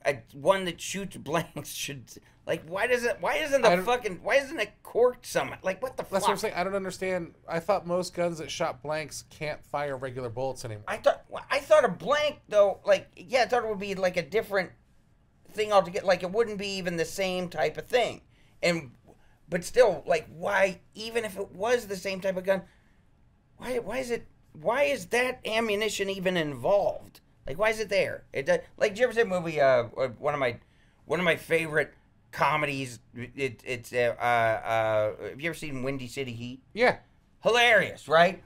a one that shoots (laughs) blanks should like. Why does it? Why isn't the fucking? Why isn't it corked some? Like what the that's fuck? what i'm saying i don't understand i thought most guns that shot blanks can't fire regular bullets anymore I thought I thought a blank though, like yeah, I thought it would be like a different thing altogether. Like it wouldn't be even the same type of thing, and but still, like why? Even if it was the same type of gun, why? Why is it? Why is that ammunition even involved? Like why is it there? It does, like did you ever see a movie? Uh, one of my one of my favorite comedies. It, it's uh, uh, uh, have you ever seen Windy City Heat? yeah hilarious, right?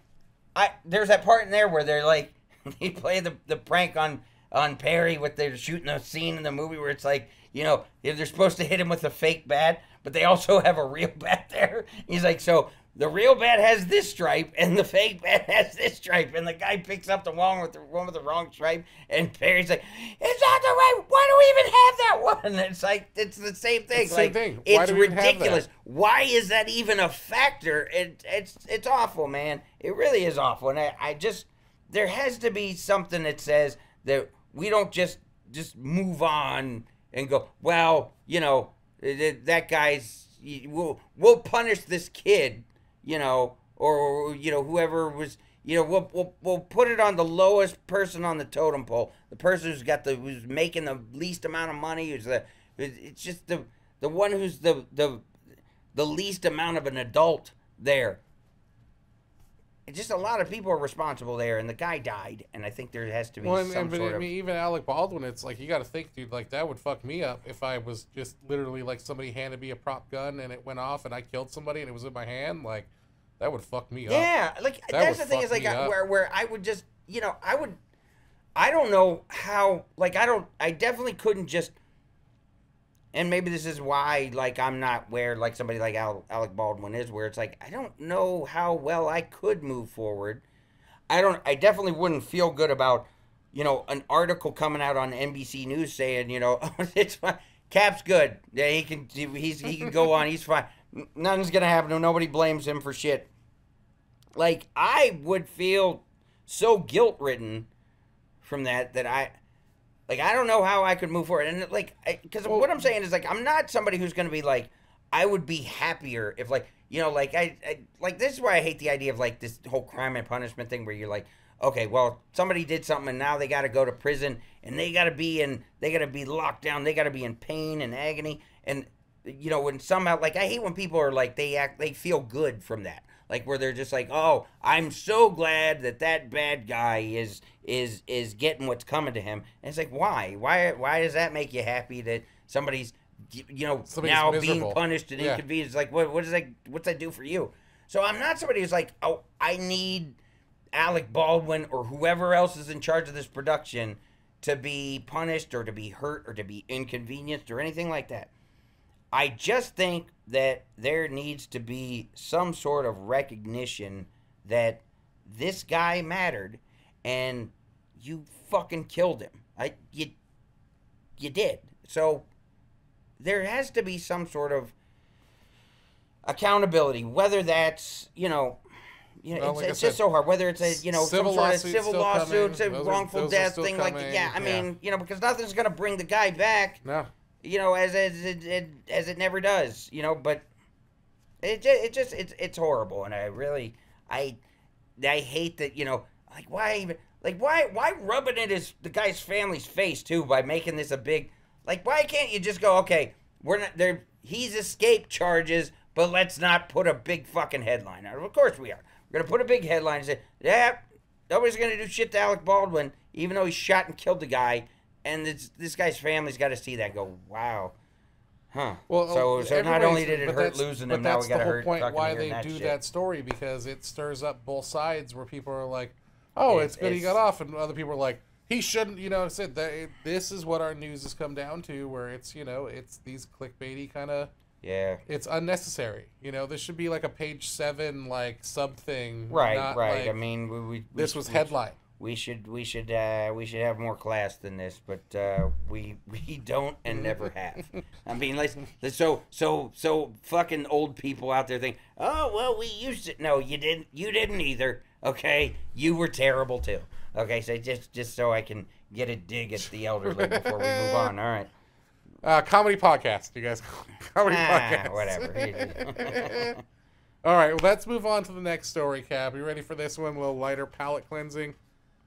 I there's that part in there where they're like (laughs) they play the, the prank on on Perry with they're shooting a scene in the movie where it's like you know if they're supposed to hit him with a fake bat, but they also (laughs) have a real bat there. He's like, so the real bat has this stripe and the fake bat has this stripe, and the guy picks up the one with the one with the wrong stripe, and Perry's like, it's not the right. Why do we even have that one? (laughs) And it's like it's the same thing. It's the same thing. Why it's do we even have that? ridiculous why is that even a factor? It, it's it's awful, man. It really is awful, and I, I just there has to be something that says that we don't just just move on and go. Well, you know that, that guy's. We'll we'll punish this kid, you know, or you know whoever was. You know, we'll, we'll we'll put it on the lowest person on the totem pole, the person who's got the who's making the least amount of money, who's the it's just the the one who's the the the least amount of an adult there. It's just a lot of people are responsible there, and the guy died, and I think there has to be Well, and, some and, but sort I mean, even Alec Baldwin, it's like you got to think, dude. Like that would fuck me up if I was just literally like somebody handed me a prop gun and it went off and I killed somebody and it was in my hand. Like that would fuck me up. Yeah, like That that's the thing is like I, uh, where where I would just you know I would, I don't know how like I don't I definitely couldn't just. And maybe this is why like I'm not where like somebody like Al, Alec Baldwin is, where it's like I don't know how well I could move forward. I don't. I definitely wouldn't feel good about, you know, an article coming out on NBC News saying, you know, (laughs) it's fine. Cap's good. Yeah, he can. He's he can go on. He's fine. Nothing's gonna happen. Nobody blames him for shit. Like I would feel so guilt ridden from that that I. Like I don't know how I could move forward, and like, because what I'm saying is like I'm not somebody who's gonna be like, I would be happier if like you know like I, I like this is why I hate the idea of like this whole crime and punishment thing where you're like, okay, well somebody did something and now they got to go to prison and they got to be in they got to be locked down, they got to be in pain and agony, and you know when somehow like I hate when people are like they act they feel good from that. Like where they're just like oh i'm so glad that that bad guy is is is getting what's coming to him. And it's like why? Why why does that make you happy that somebody's you know Somebody's now miserable. being punished and Yeah. inconvenienced? Like what what does that what's that do for you? So i'm not somebody who's like oh i need alec baldwin or whoever else is in charge of this production to be punished or to be hurt or to be inconvenienced or anything like that I just think that there needs to be some sort of recognition that this guy mattered and you fucking killed him. I you you did. So there has to be some sort of accountability whether that's, you know, you know, Well, it's, like it's just so hard. Whether it's a you know civil some sort of civil coming. lawsuits, a wrongful are death thing, like coming, yeah, I yeah. mean, you know, because nothing's gonna bring the guy back No. You know, as as it, it as it never does, you know. But It just, it just it's it's horrible, and I really I I hate that you know like why even like why why rub it in the guy's family's face too by making this a big like why can't you just go okay we're not there he's escaped charges but let's not put a big fucking headline out. Of course we are. We're gonna put a big headline and say yeah nobody's gonna do shit to Alec Baldwin even though he shot and killed the guy and this this guy's family's got to see that and go wow. Huh. Well, so oh, so not only did it hurt that's- losing but him, now we got to the whole hurt point why they that do shit. that story because it stirs up both sides where people are like, "Oh, It's- it's, good he got off," and other people are like, "He shouldn't." You know, I said that this is what our news has come down to, where it's you know it's these clickbaity kind of. Yeah. It's unnecessary. You know, this should be like a page seven like sub thing. Right, right. like, I mean, we, we we this sh- was we headline. We should we should uh, we should have more class than this, but uh, we (laughs) we don't and never have. I mean, let's, let's so so so fucking old people out there think, oh well, we used it. No, you didn't. You didn't either. Okay, you were terrible too. Okay, so just just so I can get a dig at the elderly (laughs) before we move on. All right. Uh, comedy podcast, you guys. (laughs) comedy Ah, podcast. whatever. All right, well, let's move on to the next story, Cap. You ready for this one? A little lighter palate cleansing.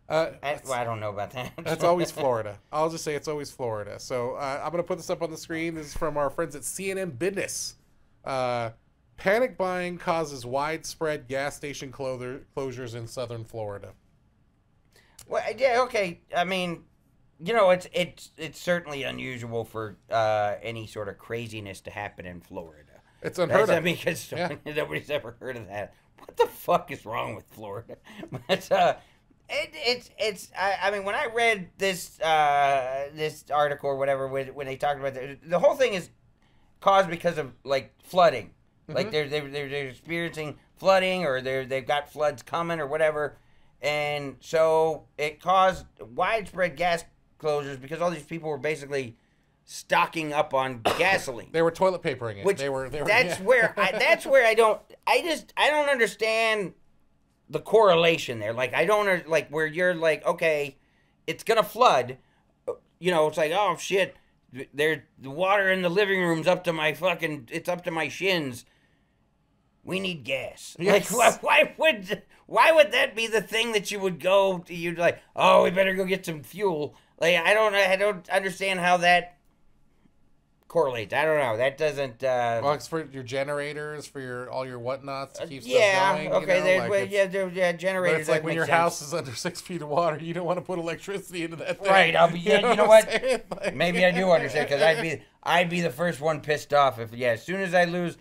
Uh, I, well, I don't know about that. (laughs) That's always (laughs) Florida. I'll just say it's always Florida. So uh, I'm going to put this up on the screen. This is from our friends at CNN Business. Uh, panic buying causes widespread gas station clother- closures in southern Florida. Well, yeah, okay. I mean, you know, it's it's it's certainly unusual for uh, any sort of craziness to happen in Florida. It's unheard That's, I of. mean, (laughs) because Yeah. nobody's ever heard of that. What the fuck is wrong with Florida? But uh, it, it's it's. I, I mean, when I read this uh, this article or whatever, when, when they talked about the, the whole thing is caused because of like flooding. Like they're, they're they're they're experiencing flooding, or they're they've got floods coming, or whatever, and so it caused widespread gas closures because all these people were basically stocking up on (coughs) gasoline. They were toilet papering it. Which they were. They were that's yeah. where I, that's where I don't I just I don't understand the correlation there. Like I don't like where you're like okay, it's gonna flood. You know, it's like oh shit, there the water in the living room's up to my fucking it's up to my shins. We need gas. (laughs) Yes. Like why, why would why would that be the thing that you would go to? You'd like oh we better go get some fuel. Like I don't I don't understand how that correlates. I don't know. That doesn't. Uh, Well, it's for your generators, for your all your whatnots to keep yeah. stuff going. okay. you know? like well, yeah, there, yeah. But Generators. it's like when your sense. house is under six feet of water, you don't want to put electricity into that thing. Right, I'll be- (laughs) yeah, you know what? (laughs) Like- Maybe I do understand because I'd be I'd be the first one pissed off if yeah. As soon as I lose,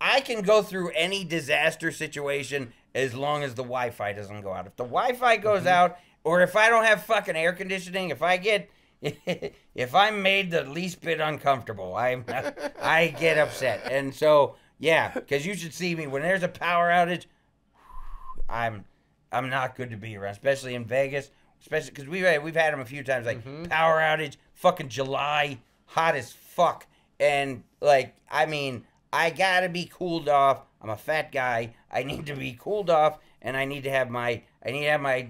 I can go through any disaster situation as long as the Wi-Fi doesn't go out. If the Wi-Fi goes Mm-hmm. out, or if I don't have fucking air conditioning, if I get (laughs) if I'm made the least bit uncomfortable, I'm (laughs) I get upset. And so yeah, because you should see me when there's a power outage. (sighs) I'm I'm not good to be around, especially in Vegas. Especially because we've had, we've had them a few times, like Mm-hmm. power outage, fucking July, hot as fuck, and like I mean, I gotta be cooled off. I'm a fat guy. I need to be cooled off, and I need to have my I need to have my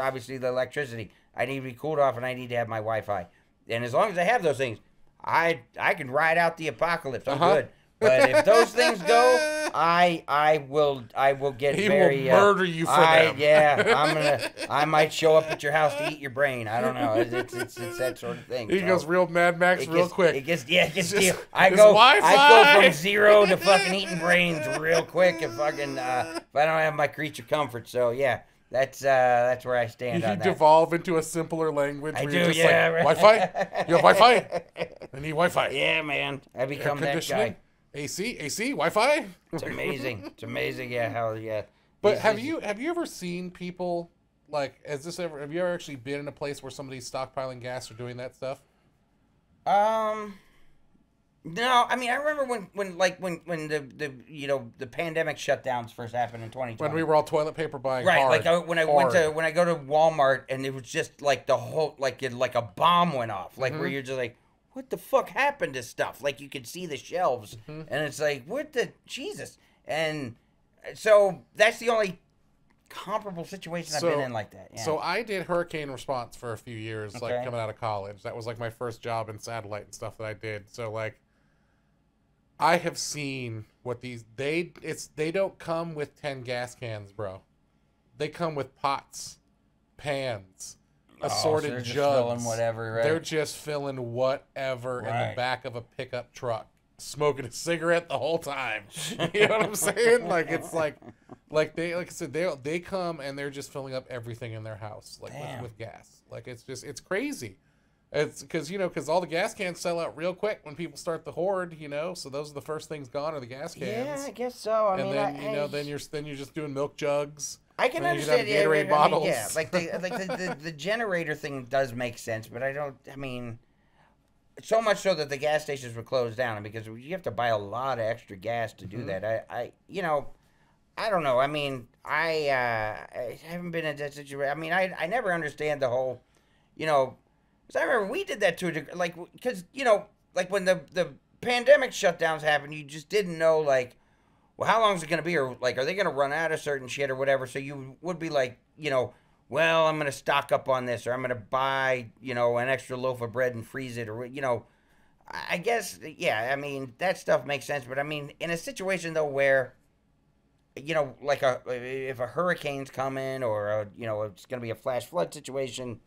obviously the electricity. I need to be cooled off, and I need to have my Wi-Fi. And as long as I have those things, I I can ride out the apocalypse. I'm Uh-huh. good. But if those things go, I I will I will get He will very uh, murder you for I, them. Yeah, I'm (laughs) gonna I might show up at your house to eat your brain. I don't know. It's it's, it's, it's that sort of thing. He So goes real Mad Max real gets, quick. It gets yeah, it gets (laughs) just- deal. I go I Wi-Fi. go from zero to fucking eating brains real quick if fucking uh, if I don't have my creature comfort. So yeah, that's uh that's where I stand you on that. devolve into a simpler language. I where do, you're just yeah. like, right. Wi-Fi. You have Wi-Fi. (laughs) I need Wi-Fi. Yeah, man, I become that guy. AC, AC, Wi-Fi. It's amazing. It's amazing. Yeah, how yeah. But These- have you have you ever seen people like? Has this ever? Have you ever actually been in a place where somebody's stockpiling gas or doing that stuff? Um, no, I mean I remember when when like when when the the you know the pandemic shutdowns first happened in 2020. When we were all toilet paper buying, Right, hard, like I, when I went to when I go to Walmart and it was just like the whole like it, like a bomb went off, like Mm-hmm. where you're just like, what the fuck happened to stuff? Like you could see the shelves, Mm-hmm. and it's like, what the Jesus? And so that's the only comparable situation I've been in like that. Yeah. So I did hurricane response for a few years, like coming out of college. That was like my first job in satellite and stuff that I did. So like, I have seen what these they it's they don't come with 10 gas cans, bro. They come with pots, pans, oh, assorted Oh, they're just jugs. filling whatever, right? They're just filling whatever in the back of a pickup truck, smoking a cigarette the whole time. (laughs) you know what I'm saying? Like it's like like they like I said they they come and they're just filling up everything in their house like with, with gas. Like it's just it's crazy. It's because you know because all the gas cans sell out real quick when people start the hoard, you know. So those are the first things gone are the gas cans. Yeah, I guess so. I and mean, then I, you know I- then you're then you're just doing milk jugs. I can understand. Yeah, Gatorade I mean, bottles. yeah, like the (laughs) like the, the, the generator thing does make sense, but I don't. I mean, so much so that the gas stations were closed down because you have to buy a lot of extra gas to do Mhm. that. I, I, you know, I don't know. I mean, I, uh, I haven't been in that situation. I mean, I, I never understand the whole, you know, because I remember we did that to a degree, like because you know, like when the the pandemic shutdowns happened, you just didn't know like well, how long is it going to be? Or, like, are they going to run out of certain shit or whatever? So you would be like, you know, well, I'm going to stock up on this or I'm going to buy, you know, an extra loaf of bread and freeze it or, you know, I guess, yeah, I mean, that stuff makes sense. But I mean, in a situation, though, where, you know, like a, if a hurricane's coming or, a, you know, it's going to be a flash flood situation,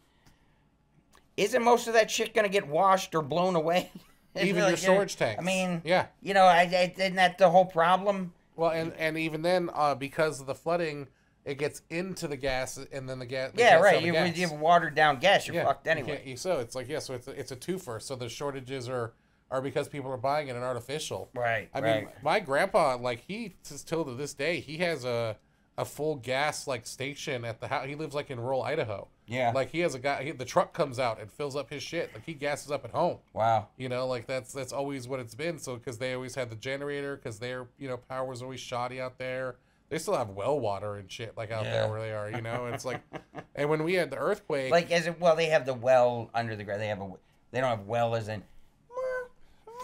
isn't most of that shit going to get washed or blown away? (laughs) Even Like, your storage tank. I mean, yeah. you know, I, I, isn't that the whole problem? Well, and and even then, uh, because of the flooding, it gets into the gas, and then the gas. they Yeah, sell right. the You, gas. you have watered down gas, you're yeah, fucked anyway. you- so it's like yeah, so it's a, it's a twofer. So the shortages are are because people are buying it and artificial. Right. I right. mean, my grandpa, like he till to this day, he has a a full gas like station at the house. He lives like in rural Idaho. Yeah. Like he has a guy. He, the truck comes out and fills up his shit. Like he gasses up at home. wow. You know, like that's that's always what it's been. So because they always had the generator, because their you know power was always shoddy out there. They still have well water and shit like out Yeah. there where they are. You know, it's like, (laughs) and when we had the earthquake, Like as it, well, they have the well under the ground. They have a. They don't have well as in.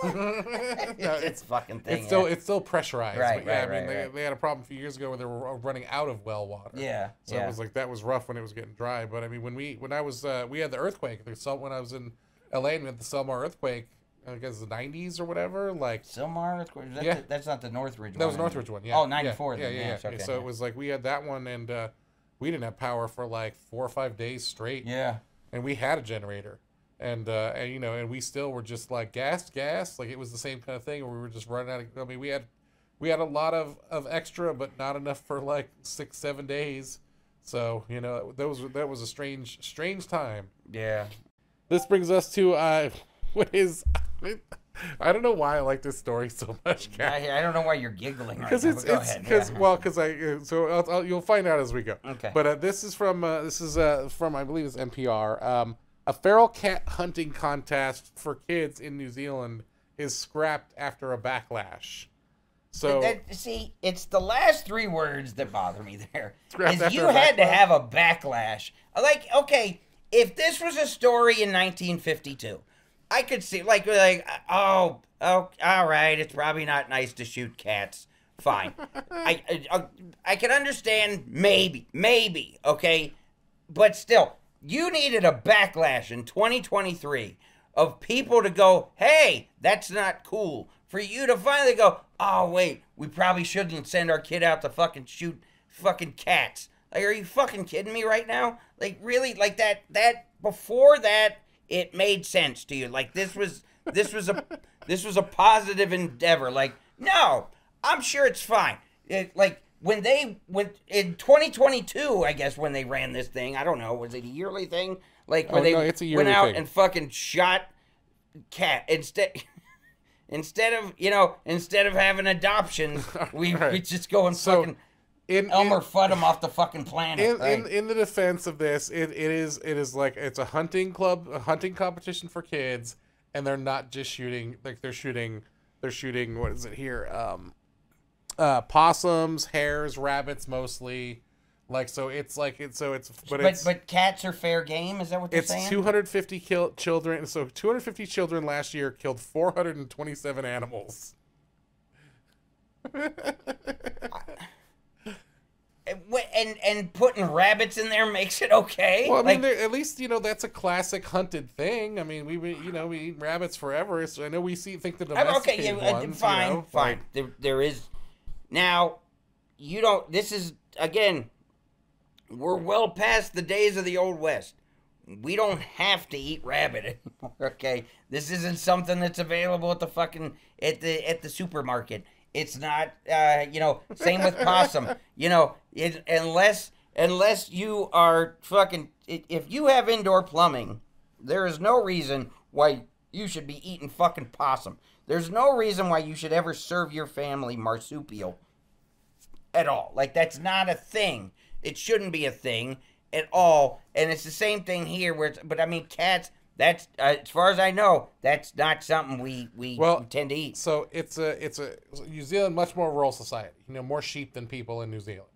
No, (laughs) it's, fucking thing. it's still yeah. it's still pressurized. Right, but yeah, right, I mean right, they, right. they had a problem a few years ago where they were running out of well water. yeah. So yeah. it was like that was rough when it was getting dry. But I mean, when we when I was uh, we had the earthquake. The when I was in L.A. and we had the Sylmar earthquake. I guess the '90s or whatever. Like Sylmar earthquake. That, Yeah. That's not the Northridge one. that was? Northridge one. Yeah. Oh, 94 Yeah, then. yeah, Yeah, yeah. okay, so it was like we had that one, and uh, we didn't have power for like four or five days straight. Yeah. and we had a generator and uh and you know and we still were just like gas gas like it was the same kind of thing where we were just running out of i mean we had we had a lot of of extra but not enough for like six seven days so you know that was that was a strange strange time Yeah. this brings us to uh (laughs) what is (laughs) i don't know why i like this story so much. I, I don't know why you're giggling right now, it's go it's ahead. because yeah. (laughs) well because I so I'll, I'll, you'll find out as we go. Okay. But uh, this is from uh, this is uh, from I believe it's NPR. Um, a feral cat hunting contest for kids in New Zealand is scrapped after a backlash. So That- see, it's the last three words that bother me there. (laughs) Is you had to have a backlash. Like, okay, if this was a story in 1952, I could see, like, like, oh, oh, all right, it's probably not nice to shoot cats. Fine, (laughs) I, I, I can understand maybe, maybe, okay, but still, you needed a backlash in 2023 of people to go, hey, that's not cool. For you to finally go, oh, wait, we probably shouldn't send our kid out to fucking shoot fucking cats. Like, are you fucking kidding me right now? Like, really? Like that, that, before that, it made sense to you. Like, this was, this was a, this was a positive endeavor. Like, no, I'm sure it's fine. It, like, when they went in 2022, I guess when they ran this thing, I don't know, was it a yearly thing? Like when Oh, they no, it's a went yearly out thing. and fucking shot cat instead. (laughs) Instead of you know, instead of having adoptions, (laughs) we, we just go and So, fucking in Elmer in, Fudd him off the fucking planet. in, right? in in the defense of this, it, it is it is like it's a hunting club, a hunting competition for kids, and they're not just shooting like they're shooting they're shooting what is it here? Um, uh, possums, hares, rabbits mostly. Like so, it's like it's so it's but, but it's but cats are fair game. Is that what they're it's saying? 250 kill children. So 250 children last year killed 427 animals. (laughs) And and and putting rabbits in there makes it okay. Well, I mean, Like, at least you know that's a classic hunted thing. I mean, we we- you know we eat rabbits forever. So I know we see think the domesticated okay, yeah, uh, ones. fine, you know, fine. like- There, there is now. You don't. This is again. We're well past the days of the old west. We don't have to eat rabbit anymore. (laughs) Okay, this isn't something that's available at the fucking at the at the supermarket. It's not. Uh, you know, same with possum. (laughs) You know, it, unless unless you are fucking. If you have indoor plumbing, there is no reason why you should be eating fucking possum. There's no reason why you should ever serve your family marsupial at all. Like that's not a thing. It shouldn't be a thing at all. And it's the same thing here. Where, it's, but I mean, cats. That's uh, as far as I know. That's not something we we Well, tend to eat. So it's a it's a New Zealand much more rural society. You know, more sheep than people in New Zealand.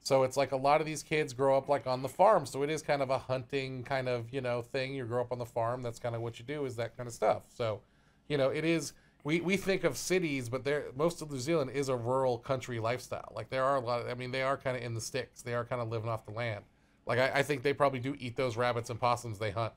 So it's like a lot of these kids grow up like on the farm. So it is kind of a hunting kind of you know thing. You grow up on the farm. That's kind of what you do is that kind of stuff. So, you know, it is. We, we think of cities, but there most of New Zealand is a rural country lifestyle. Like there are a lot. Of, I mean, they are kind of in the sticks. They are kind of living off the land. Like I, I think they probably do eat those rabbits and possums they hunt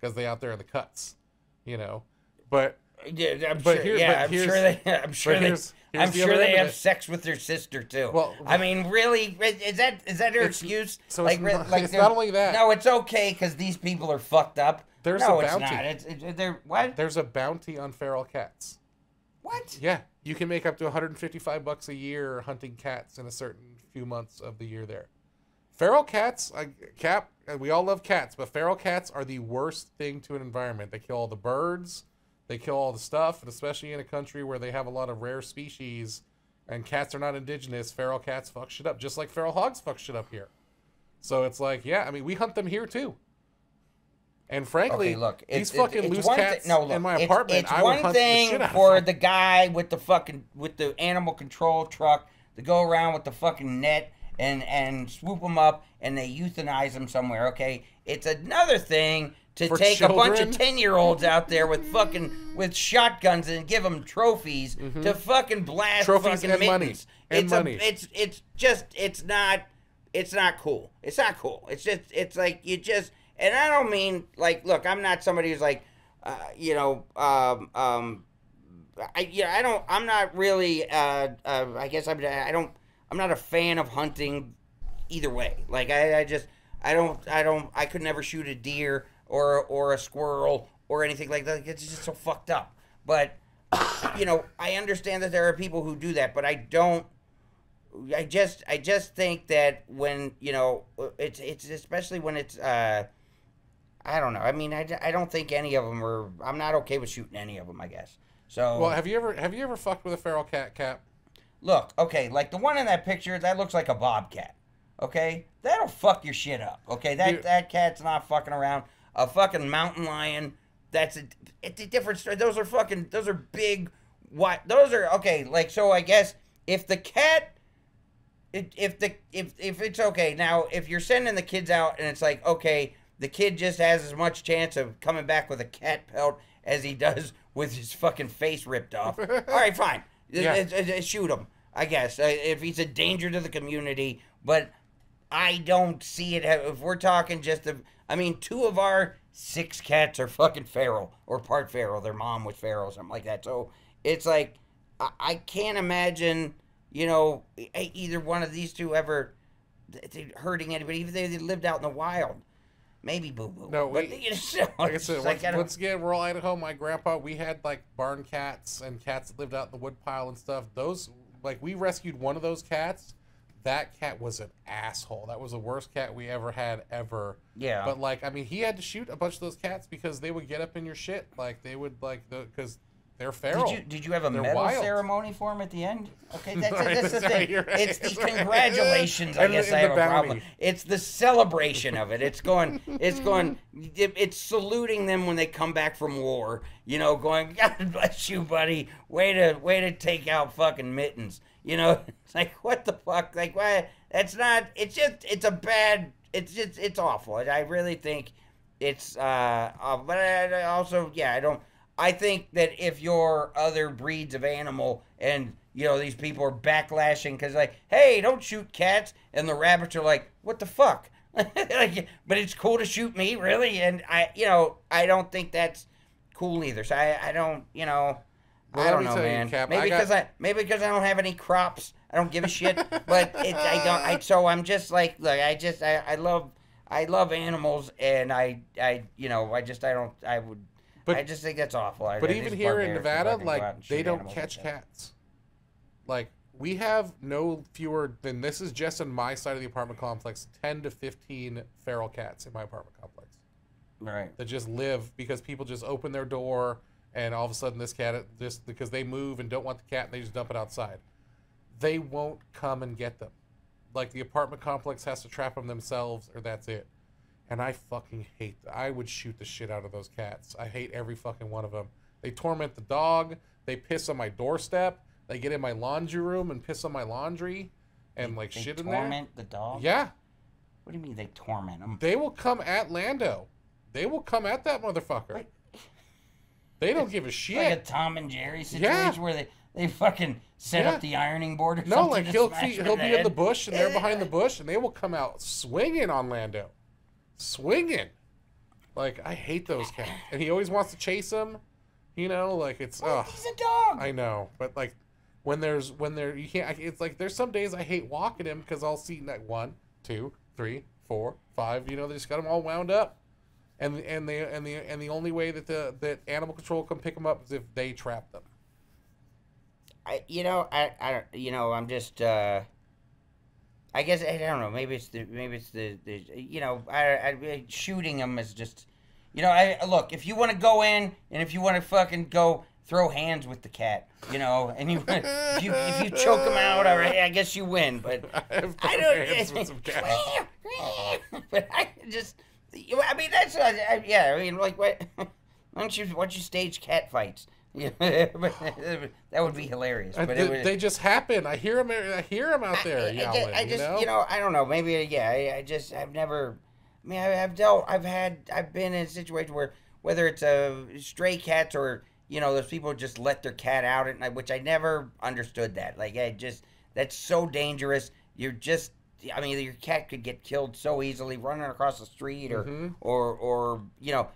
because they out there in the cuts, you know. But Yeah, I'm but sure. here- yeah, I'm sure they. (laughs) I'm sure they. here's- here's I'm the sure they have it. sex with their sister too. Well, I mean, really, is that is that her It's- excuse? so it's re- not- it's not only that. No, it's okay because these people are fucked up. There's no, a it's not. It's, it's they're what? there's a bounty on feral cats. What? Yeah, you can make up to 155 bucks a year hunting cats in a certain few months of the year there. Feral cats, I, cap, uh, we all love cats, but feral cats are the worst thing to an environment. They kill all the birds, they kill all the stuff, and especially in a country where they have a lot of rare species and cats are not indigenous, feral cats fuck shit up, just like feral hogs fuck shit up here. So it's like, yeah, I mean, we hunt them here too. And frankly, Okay, look, these it's, it's- fucking it's loose cats no, look, in my apartment, It's, I would one the thing out for the guy with the fucking with the animal control truck to go around with the fucking net and and swoop them up and they euthanize them somewhere. Okay, it's another thing to For take a bunch of ten year olds out there with fucking with shotguns and give them trophies to fucking blast Mm-hmm. Trophies fucking and money. mittens. And it's money. A, it's it's just it's not it's not cool. It's not cool. It's just it's like you just and I don't mean like look, I'm not somebody who's like uh, you know um um I yeah, I don't I'm not really uh, uh I guess I'm I don't I'm not a fan of hunting either way. Like I, I just I don't I don't I could never shoot a deer or or a squirrel or anything like that. It's just so fucked up. But (coughs) you know, I understand that there are people who do that, but I don't I just I just think that when you know it's it's especially when it's uh I don't know. I mean, I, I don't think any of them are. I'm not okay with shooting any of them. I guess. So Well, have you ever have you ever fucked with a feral cat, Cap? look, okay, like the one in that picture, that looks like a bobcat. Okay, that'll fuck your shit up. Okay, that Dude. that cat's not fucking around. A fucking mountain lion. That's a it's a different story. Those are fucking. Those are big. What? Those are okay. Like so, I guess if the cat. If the if if it's okay now if you're sending the kids out and it's like okay the kid just has as much chance of coming back with a cat pelt as he does (laughs) with his fucking face ripped off. (laughs) All right fine. Yeah. Shoot him i guess. Uh, if he's a danger to the community but i don't see it if we're talking just of i mean two of our six cats are fucking feral or part feral their mom was feral something like that. So it's like i, I can't imagine you know either one of these two ever hurting anybody even if they lived out in the wild maybe boo boo No, but you know, (laughs) Like I said, (laughs) like, I once again, rural Idaho. My grandpa, we had like barn cats and cats that lived out in the woodpile and stuff. Those, like, we rescued one of those cats. That cat was an asshole. That was the worst cat we ever had ever. Yeah. But like, I mean, he had to shoot a bunch of those cats because they would get up in your shit. Like they would like the because they're feral. Did you did you have a They're medal wild. ceremony for him at the end? Okay, that's, (laughs) that's the that's right, thing. right, It's the congratulations. I guess I have a problem. It's the celebration of it. It's going. It's going. it- It's saluting them when they come back from war. You know, going (laughs) God bless you, buddy. Way to way to take out fucking mittens. You know, (laughs) it's like what the fuck? Like why? That's not. It's just. It's a bad. It's just. It's awful. I really think it's. uh, uh But I, I also, yeah, I don't. I think that if you're other breeds of animal and you know these people are backlashing because like, hey, don't shoot cats, and the rabbits are like, what the fuck? (laughs) like, but it's cool to shoot me, really, and I, you know, I don't think that's cool either. So I, I don't, you know, Well, I don't know, tell you, man. Cap, maybe I got- because I, maybe because I don't have any crops, I don't give a shit. (laughs) but it, I don't. I so I'm just like, look, I just, I, I love, I love animals, and I, I, you know, I just, I don't, I would. But- I just think that's awful. I, But I even here in Nevada, fucking go out like they don't catch like cats. Like we have no fewer than this is just in my side of the apartment complex, ten to fifteen feral cats in my apartment complex Right. that just live because people just open their door and all of a sudden this cat just because they move and don't want the cat and they just dump it outside. They won't come and get them. Like the apartment complex has to trap them themselves or that's it. And I fucking hate I would shoot the shit out of those cats. I hate every fucking one of them. They torment the dog, they piss on my doorstep, they get in my laundry room and piss on my laundry and like They shit in there. torment the dog. Yeah. What do you mean they torment them? They will come at Lando. They will come at that motherfucker. Like- They don't give a shit. Like a. Tom and Jerry situation Yeah. where they, they fucking set Yeah. up the ironing board or No, something. like to he'll he'll be the in the bush and they're behind the (laughs) bush and they will come out swinging on Lando, swinging. Like I hate those cats, and he always wants to chase them. You know, like it's ugh. He's a dog. I know, but like when there's when there you can't. It's like there's some days I hate walking him because I'll see like one, two, three, four, five. You know, they just got them all wound up, and and the and the and the only way that the that animal control can pick them up is if they trap them. I, you know, I, I, you know, I'm just, uh, I guess I don't know. Maybe it's the, maybe it's the, the you know, I, I shooting them is just, you know, I look if you want to go in and if you want to fucking go throw hands with the cat, you know, and you (laughs) if you if you choke him out, all right, I guess you win. But (laughs) I I don't. with some (laughs) cats. but I just, I mean, that's uh, I- yeah. I mean, like, what? Why don't you why don't you stage cat fights? Yeah, (laughs) that would be hilarious. But they, would, they just happen. I hear them. I hear him out there I, I yelling. just, I just you know. I don't know. Maybe, yeah. I, I just, I've never. I mean, I, I've dealt. I've had. I've been in a situation where whether it's a stray cat or you know those people just let their cat out at night, which I never understood that. Like, I just that's so dangerous. You're just. I mean, your cat could get killed so easily running across the street, or Mhm. or or you know.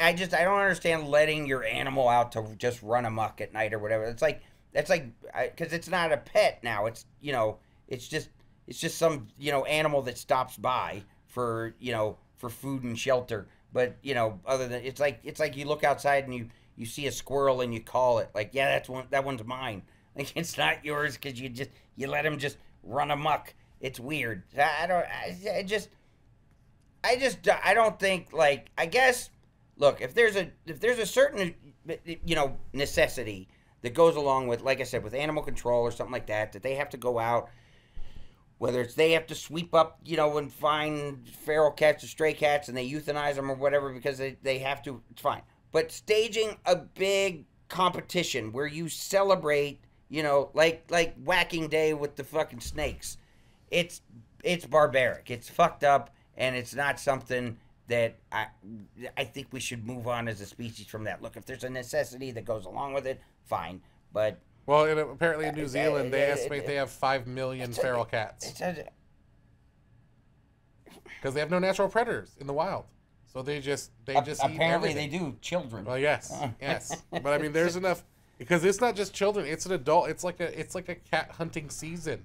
I just I don't understand letting your animal out to just run amok at night or whatever. It's like that's like because it's not a pet now. It's you know it's just it's just some you know animal that stops by for you know for food and shelter. But you know other than it's like it's like you look outside and you you see a squirrel and you call it like yeah that's one that one's mine. (laughs) Like it's not yours because you just you let him just run amok. It's weird. I I don't. I, I just. I just. I don't think like. I guess. Look, if there's a if there's a certain you know necessity that goes along with, like I said, with animal control or something like that, that they have to go out. Whether it's they have to sweep up, you know, and find feral cats or stray cats, and they euthanize them or whatever because they, they have to. It's fine. But staging a big competition where you celebrate, you know, like like whacking day with the fucking snakes, it's it's barbaric. It's fucked up, and it's not something that I I think we should move on as a species from that. Look, if there's a necessity that goes along with it, fine. But Well, and apparently in New Uh, Zealand, they uh, estimate uh, they have five million a- feral cats because they have no natural predators in the wild. So they just they just eat apparently they do children. Well, yes, yes, (laughs) but I mean, there's enough because it's not just children; it's an adult. It's like a it's like a cat hunting season.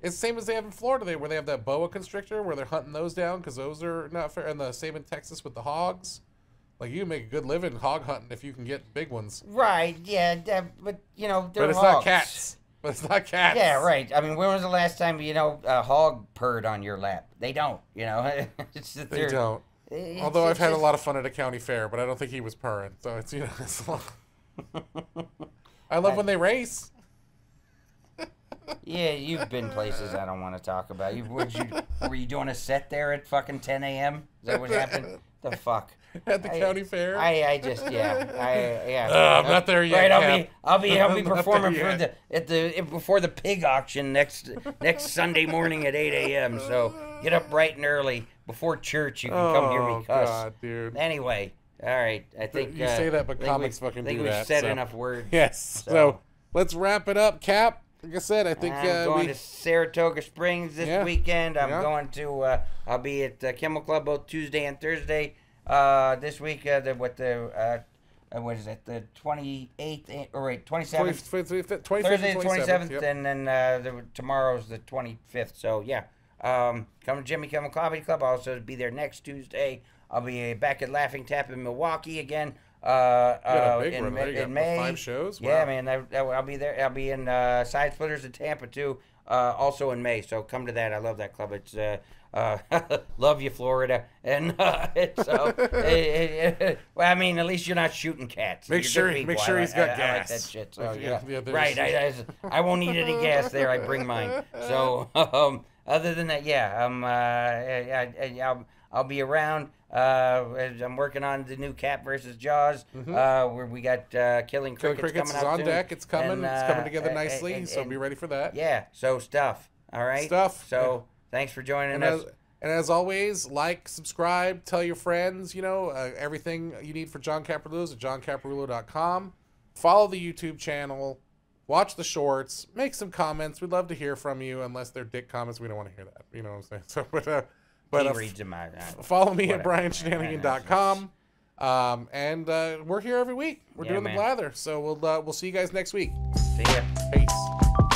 It's the same as they have in Florida, they where they have that boa constrictor where they're hunting those down because those are not fair. And the same in Texas with the hogs. Like you can make a good living hog hunting if you can get big ones, Right? Yeah, but you know, they're but it's not cats. But it's not cats. Yeah, right. I mean, when was the last time you know a hog purred on your lap? They don't. You know, (laughs) it's They don't. it's- Although I've it's had a lot of fun at a county fair, but I don't think he was purring. So it's you know. (laughs) It's a lot- I love when they race. Yeah, you've been places I don't want to talk about. You, would you were you doing a set there at fucking 10 a.m.? Is that what happened? The fuck. At the I- county fair. I, I just yeah I yeah. Uh, I'm not there yet, Right, I'll Cap. be I'll be I'll be (laughs) performing for the at the before the pig auction next next Sunday morning at 8 a.m. So get up bright and early before church. You can come hear oh me cuss. God, dude. Anyway, all right. I think You uh, say that, but I think comics we- fucking I think do we've that, said so. enough words. (laughs) Yes. So, So, let's wrap it up, Cap. Like I said, I think I'm uh, going we. to Saratoga Springs this Yeah. weekend. I'm Yeah. going to. Uh, I'll be at uh, Kimmel Club both Tuesday and Thursday. Uh, this week, uh, the, what the uh, uh, what is it? The 28th or wait, 27th. 20, 25th, 25th, Thursday the 27th, 27th, yep. and then uh, the, tomorrow's the 25th. So yeah, um, come to Jimmy Kimmel Comedy Club. I'll also be there next Tuesday. I'll be back at Laughing Tap in Milwaukee again. Uh, uh, in, there. in, May. five shows? Yeah, man. I, I, I'll be there. I'll be in uh, Side Splitters in Tampa too. Uh, also in May. So come to that. I love that club. It's uh, uh, (laughs) love you, Florida. And uh, (laughs) so, (laughs) eh, eh, well, I mean, at least you're not shooting cats. Make You're sure- make sure I he's like- got I, I like gas. that shit. So, Yeah, yeah, right. I, I, I won't need any gas there. I bring mine. So um, other than that, yeah, um, uh, I, I, I'll, be around. Uh, I'm working on the new Cat versus Jaws. Uh, where we got uh, Killing Killing Crickets, Crickets is on soon. deck. It's coming. And, it's coming uh, together and- nicely. and- so be ready for that. Yeah. So stuff. All right. Stuff. So thanks for joining And us. as, and as always, like, subscribe, tell your friends. You know uh, everything you need for John Caparulo is at johncaparulo.com. Follow the YouTube channel. Watch the shorts. Make some comments. We'd love to hear from you. Unless they're dick comments, we don't want to hear that. You know what I'm saying? (laughs) So, but uh, but he uh, reads them out. follow me at whatever. brianshinanigan.com. Um, and uh, we're here every week. We're Yeah, doing man. the blather. So we'll uh, we'll see you guys next week. See ya. Peace.